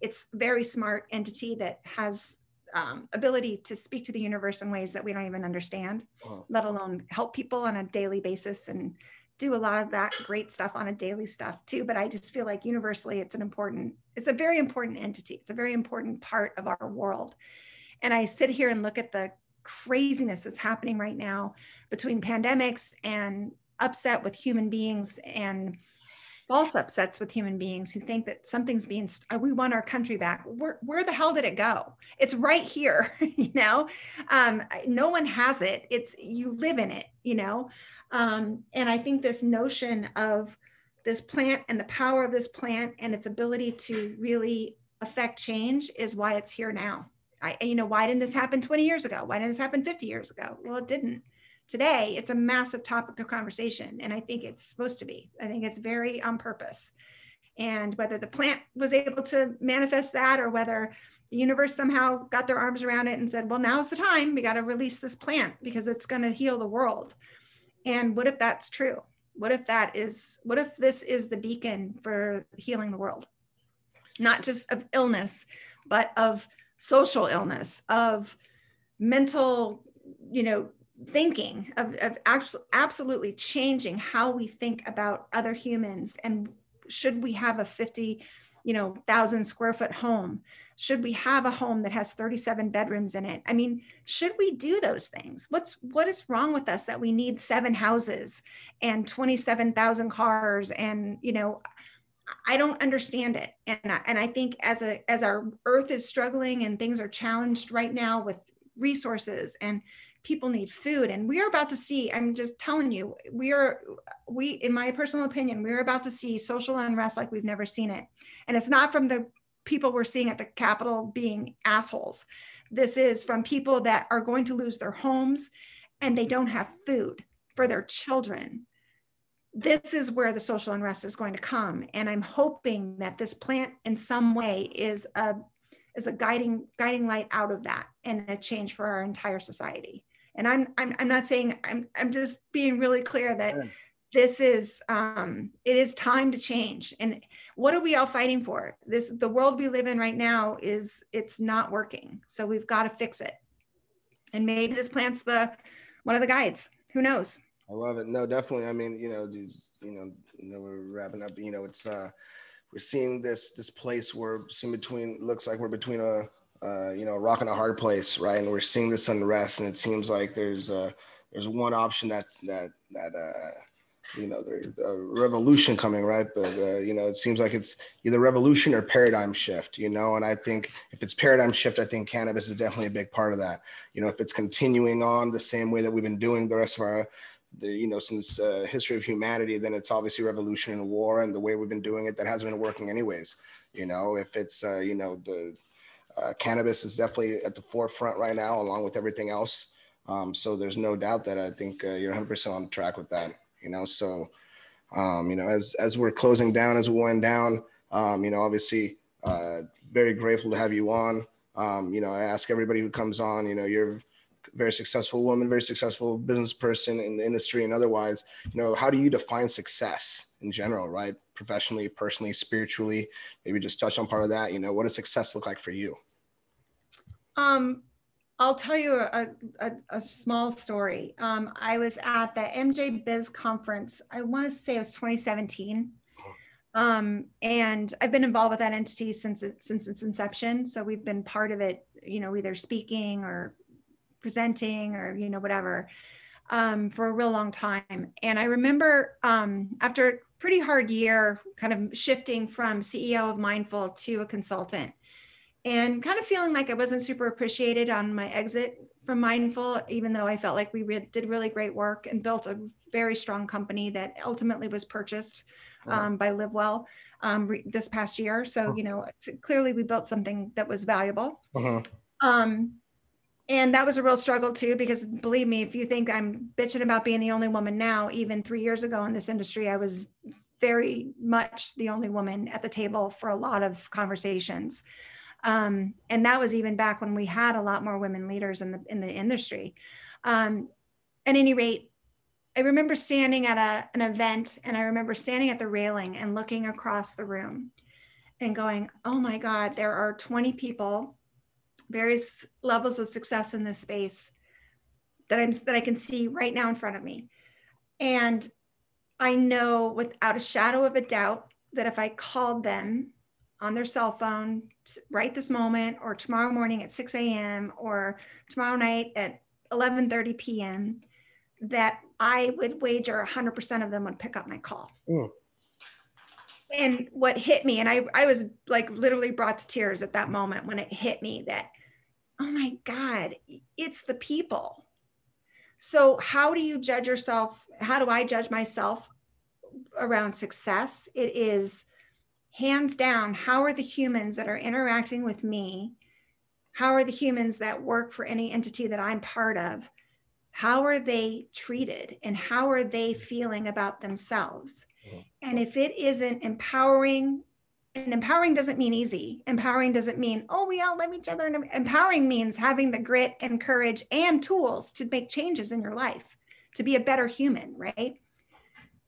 it's very smart entity that has um, ability to speak to the universe in ways that we don't even understand, wow. let alone help people on a daily basis and do a lot of that great stuff on a daily stuff too. But I just feel like universally, it's an important, it's a very important entity. It's a very important part of our world. And I sit here and look at the craziness that's happening right now between pandemics and upset with human beings and false upsets with human beings who think that something's being uh, we want our country back. Where, where the hell did it go? It's right here you know? Um, no one has it. It's you live in it you know? Um, and i think this notion of this plant and the power of this plant and its ability to really affect change is why it's here now. I, you know why didn't this happen 20 years ago? Why didn't this happen 50 years ago? Well it didn't today it's a massive topic of conversation and i think it's supposed to be. I think it's very on purpose. And whether the plant was able to manifest that or whether the universe somehow got their arms around it and said well now's the time. We got to release this plant because it's going to heal the world. And what if that's true? What if that is what if this is the beacon for healing the world? Not just of illness but of social illness of mental you know thinking of, of abs- absolutely changing how we think about other humans and should we have a 50 you know thousand square foot home? Should we have a home that has 37 bedrooms in it? I mean should we do those things? What's what is wrong with us that we need seven houses and 27,000 cars and you know I don't understand it. And I, and I think as a as our earth is struggling and things are challenged right now with resources and people need food. And we are about to see i'm just telling you we are we in my personal opinion we're about to see social unrest like we've never seen it. And it's not from the people we're seeing at the capitol being assholes. This is from people that are going to lose their homes and they don't have food for their children. This is where the social unrest is going to come. And i'm hoping that this plant in some way is a is a guiding guiding light out of that and a change for our entire society and I'm, I'm, I'm not saying, I'm, I'm just being really clear that yeah. this is, um, it is time to change. And what are we all fighting for? This, the world we live in right now is, it's not working. So we've got to fix it. And maybe this plant's the, one of the guides, who knows? I love it. No, definitely. I mean, you know, you know, you know, we're wrapping up, you know, it's, uh, we're seeing this, this place where in between, looks like we're between a, uh, you know, rocking a hard place, right? And we're seeing this unrest, and it seems like there's uh, there's one option that that that uh, you know, there's a revolution coming, right? But uh, you know, it seems like it's either revolution or paradigm shift, you know. And I think if it's paradigm shift, I think cannabis is definitely a big part of that. You know, if it's continuing on the same way that we've been doing the rest of our, the you know, since uh, history of humanity, then it's obviously revolution and war, and the way we've been doing it that hasn't been working anyways. You know, if it's uh, you know the uh, cannabis is definitely at the forefront right now, along with everything else. Um, so there's no doubt that I think uh, you're 100% on track with that you know. So, um, you know, as as we're closing down, as we wind down, um, you know, obviously, uh, very grateful to have you on. Um, you know, I ask everybody who comes on, you know, you're very successful woman, very successful business person in the industry and otherwise. You know, how do you define success in general, right? Professionally, personally, spiritually. Maybe just touch on part of that. You know, what does success look like for you? Um, I'll tell you a, a, a small story. Um, I was at the MJ Biz conference. I want to say it was 2017. Um, and I've been involved with that entity since it, since its inception. So we've been part of it, you know, either speaking or presenting or you know whatever um, for a real long time. And I remember um, after a pretty hard year, kind of shifting from CEO of Mindful to a consultant and kind of feeling like I wasn't super appreciated on my exit from Mindful, even though I felt like we re- did really great work and built a very strong company that ultimately was purchased um, by LiveWell um, re- this past year. So, you know, clearly we built something that was valuable. Uh-huh. Um, and that was a real struggle too, because believe me, if you think I'm bitching about being the only woman now, even three years ago in this industry, I was very much the only woman at the table for a lot of conversations. Um, and that was even back when we had a lot more women leaders in the in the industry. Um, at any rate, I remember standing at a, an event and I remember standing at the railing and looking across the room and going, oh my God, there are 20 people, various levels of success in this space that I'm that I can see right now in front of me. And I know without a shadow of a doubt that if I called them on their cell phone right this moment or tomorrow morning at 6 a.m. or tomorrow night at 11:30 p.m. that I would wager 100% of them would pick up my call. Mm. And what hit me, and I, I was like literally brought to tears at that moment when it hit me that, oh my God, it's the people. So, how do you judge yourself? How do I judge myself around success? It is hands down, how are the humans that are interacting with me? How are the humans that work for any entity that I'm part of? How are they treated and how are they feeling about themselves? Mm-hmm. And if it isn't empowering, and empowering doesn't mean easy. Empowering doesn't mean, oh, we all love each other. Empowering means having the grit and courage and tools to make changes in your life, to be a better human, right?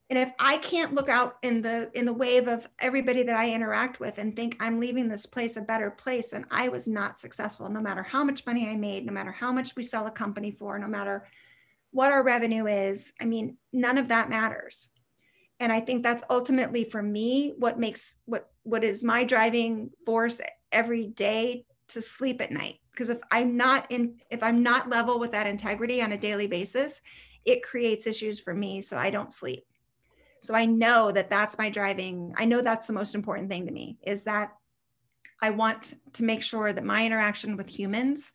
And if i can't look out in the in the wave of everybody that i interact with and think i'm leaving this place a better place and i was not successful no matter how much money i made no matter how much we sell a company for no matter what our revenue is. I mean none of that matters. And i think that's ultimately for me what makes what what is my driving force every day to sleep at night. Because if i'm not in if i'm not level with that integrity on a daily basis it creates issues for me so i don't sleep so I know that that's my driving. I know that's the most important thing to me is that I want to make sure that my interaction with humans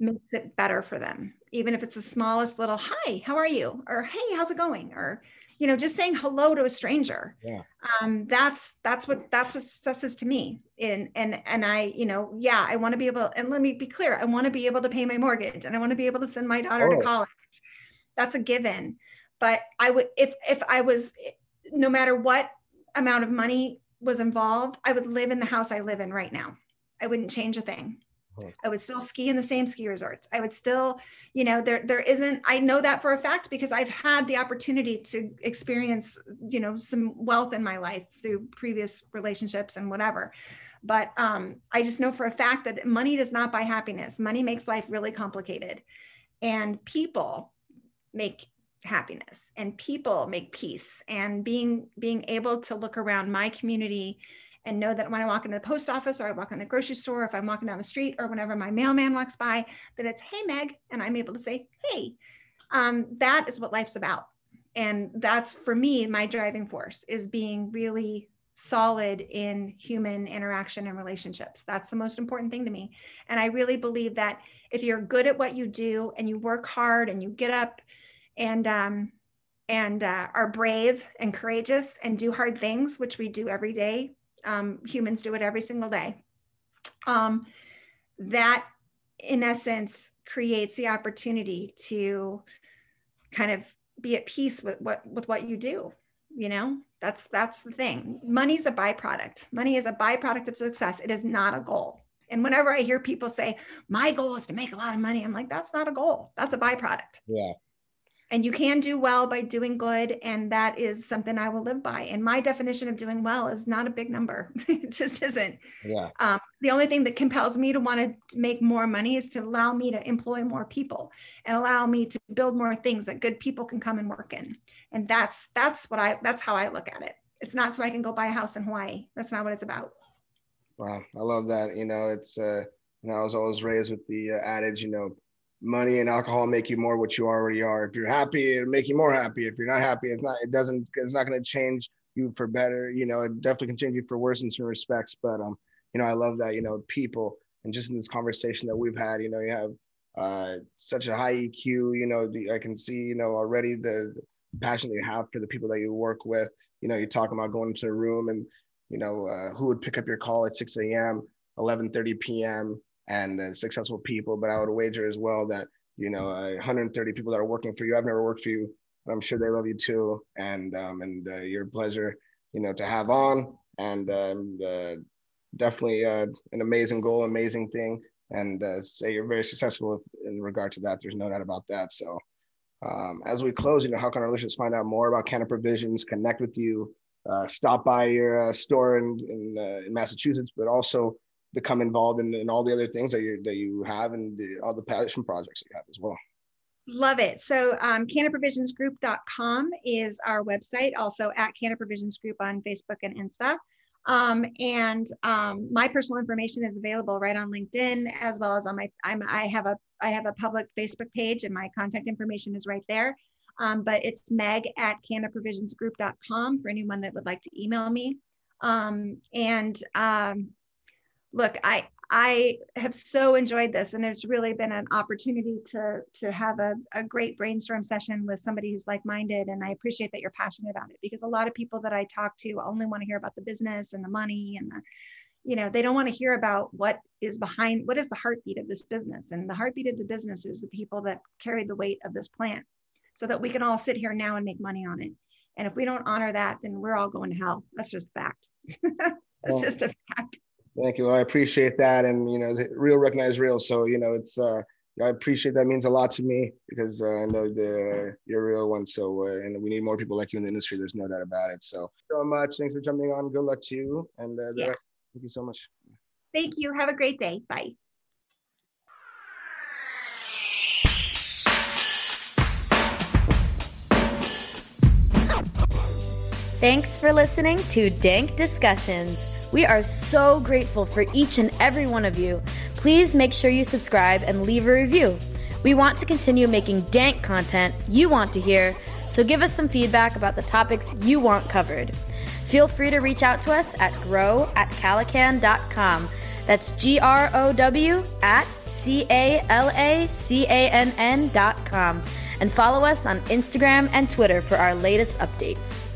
makes it better for them, even if it's the smallest little hi, how are you? Or hey, how's it going? Or you know, just saying hello to a stranger. Yeah. Um, that's that's what that's what success is to me. And and and I, you know, yeah, I want to be able. And let me be clear, I want to be able to pay my mortgage, and I want to be able to send my daughter oh. to college. That's a given but I would if if I was no matter what amount of money was involved, I would live in the house I live in right now. I wouldn't change a thing. I would still ski in the same ski resorts. I would still, you know, there there isn't I know that for a fact because I've had the opportunity to experience, you know, some wealth in my life through previous relationships and whatever. But um, I just know for a fact that money does not buy happiness. Money makes life really complicated. And people make happiness and people make peace and being being able to look around my community and know that when I walk into the post office or I walk in the grocery store, if I'm walking down the street or whenever my mailman walks by, that it's, hey, Meg, and I'm able to say, hey, um, that is what life's about. and that's for me my driving force is being really solid in human interaction and relationships. That's the most important thing to me. And i really believe that if you're good at what you do and you work hard and you get up and um, and uh, are brave and courageous and do hard things which we do every day. Um, humans do it every single day. Um, that in essence creates the opportunity to kind of be at peace with what with what you do you know? That's that's the thing. Money's a byproduct. Money is a byproduct of success. It is not a goal. And whenever i hear people say my goal is to make a lot of money i'm like that's not a goal. That's a byproduct. Yeah and you can do well by doing good and that is something i will live by. And my definition of doing well is not a big number. It just isn't. Yeah. Um, the only thing that compels me to want to make more money is to allow me to employ more people and allow me to build more things that good people can come and work in. And that's that's what i that's how i look at it. It's not so i can go buy a house in hawaii. That's not what it's about. Wow. I love that. You know it's uh you know i was always raised with the uh, adage you know money and alcohol make you more what you already are. If you're happy, it'll make you more happy. If you're not happy, it's not. It doesn't. It's not going to change you for better. You know, it definitely can change you for worse in some respects. But um, you know, I love that. You know, people and just in this conversation that we've had, you know, you have uh such a high EQ. You know, I can see you know already the, the passion that you have for the people that you work with. You know, you're talking about going into a room and you know uh, who would pick up your call at 6 a.m 11:30 p.m and uh, successful people. But I would wager as well that you know uh, 130 people that are working for you. I've never worked for you. But I'm sure they love you too, and um, and uh, you're pleasure, you know, to have on, and um, uh, definitely uh, an amazing goal, amazing thing, and uh, say you're very successful in regard to that. There's no doubt about that. So. Um, as we close, you know, how can our listeners find out more about Canna Provisions, connect with you, uh, stop by your uh, store in in, uh, in Massachusetts, but also become involved in, in all the other things that you that you have and the, all the passion projects you have as well. Love it. So um, cannaprovisionsgroup.com is our website, also at Canna Provisions Group on Facebook and Insta. Um, and um, my personal information is available right on LinkedIn as well as on my I'm, I have a I have a public Facebook page and my contact information is right there. Um, but it's meg at cannaprovisionsgroup.com for anyone that would like to email me. Um, and um, look, I I have so enjoyed this, and it's really been an opportunity to to have a, a great brainstorm session with somebody who's like minded. And I appreciate that you're passionate about it because a lot of people that I talk to only want to hear about the business and the money and the you know they don't want to hear about what is behind what is the heartbeat of this business and the heartbeat of the business is the people that carry the weight of this plant so that we can all sit here now and make money on it and if we don't honor that then we're all going to hell that's just fact that's well, just a fact Thank you. Well, I appreciate that, and you know, real recognize real. So you know, it's uh, I appreciate that means a lot to me because uh, I know the you're a real one. So uh, and we need more people like you in the industry. There's no doubt about it. So so much. Thanks for jumping on. Good luck to you, and uh, yeah. thank you so much. Thank you. Have a great day. Bye. Thanks for listening to Dank Discussions. We are so grateful for each and every one of you. Please make sure you subscribe and leave a review. We want to continue making dank content you want to hear, so give us some feedback about the topics you want covered. Feel free to reach out to us at grow at calacann.com. That's G R O W at C A L A C A N N dot com. And follow us on Instagram and Twitter for our latest updates.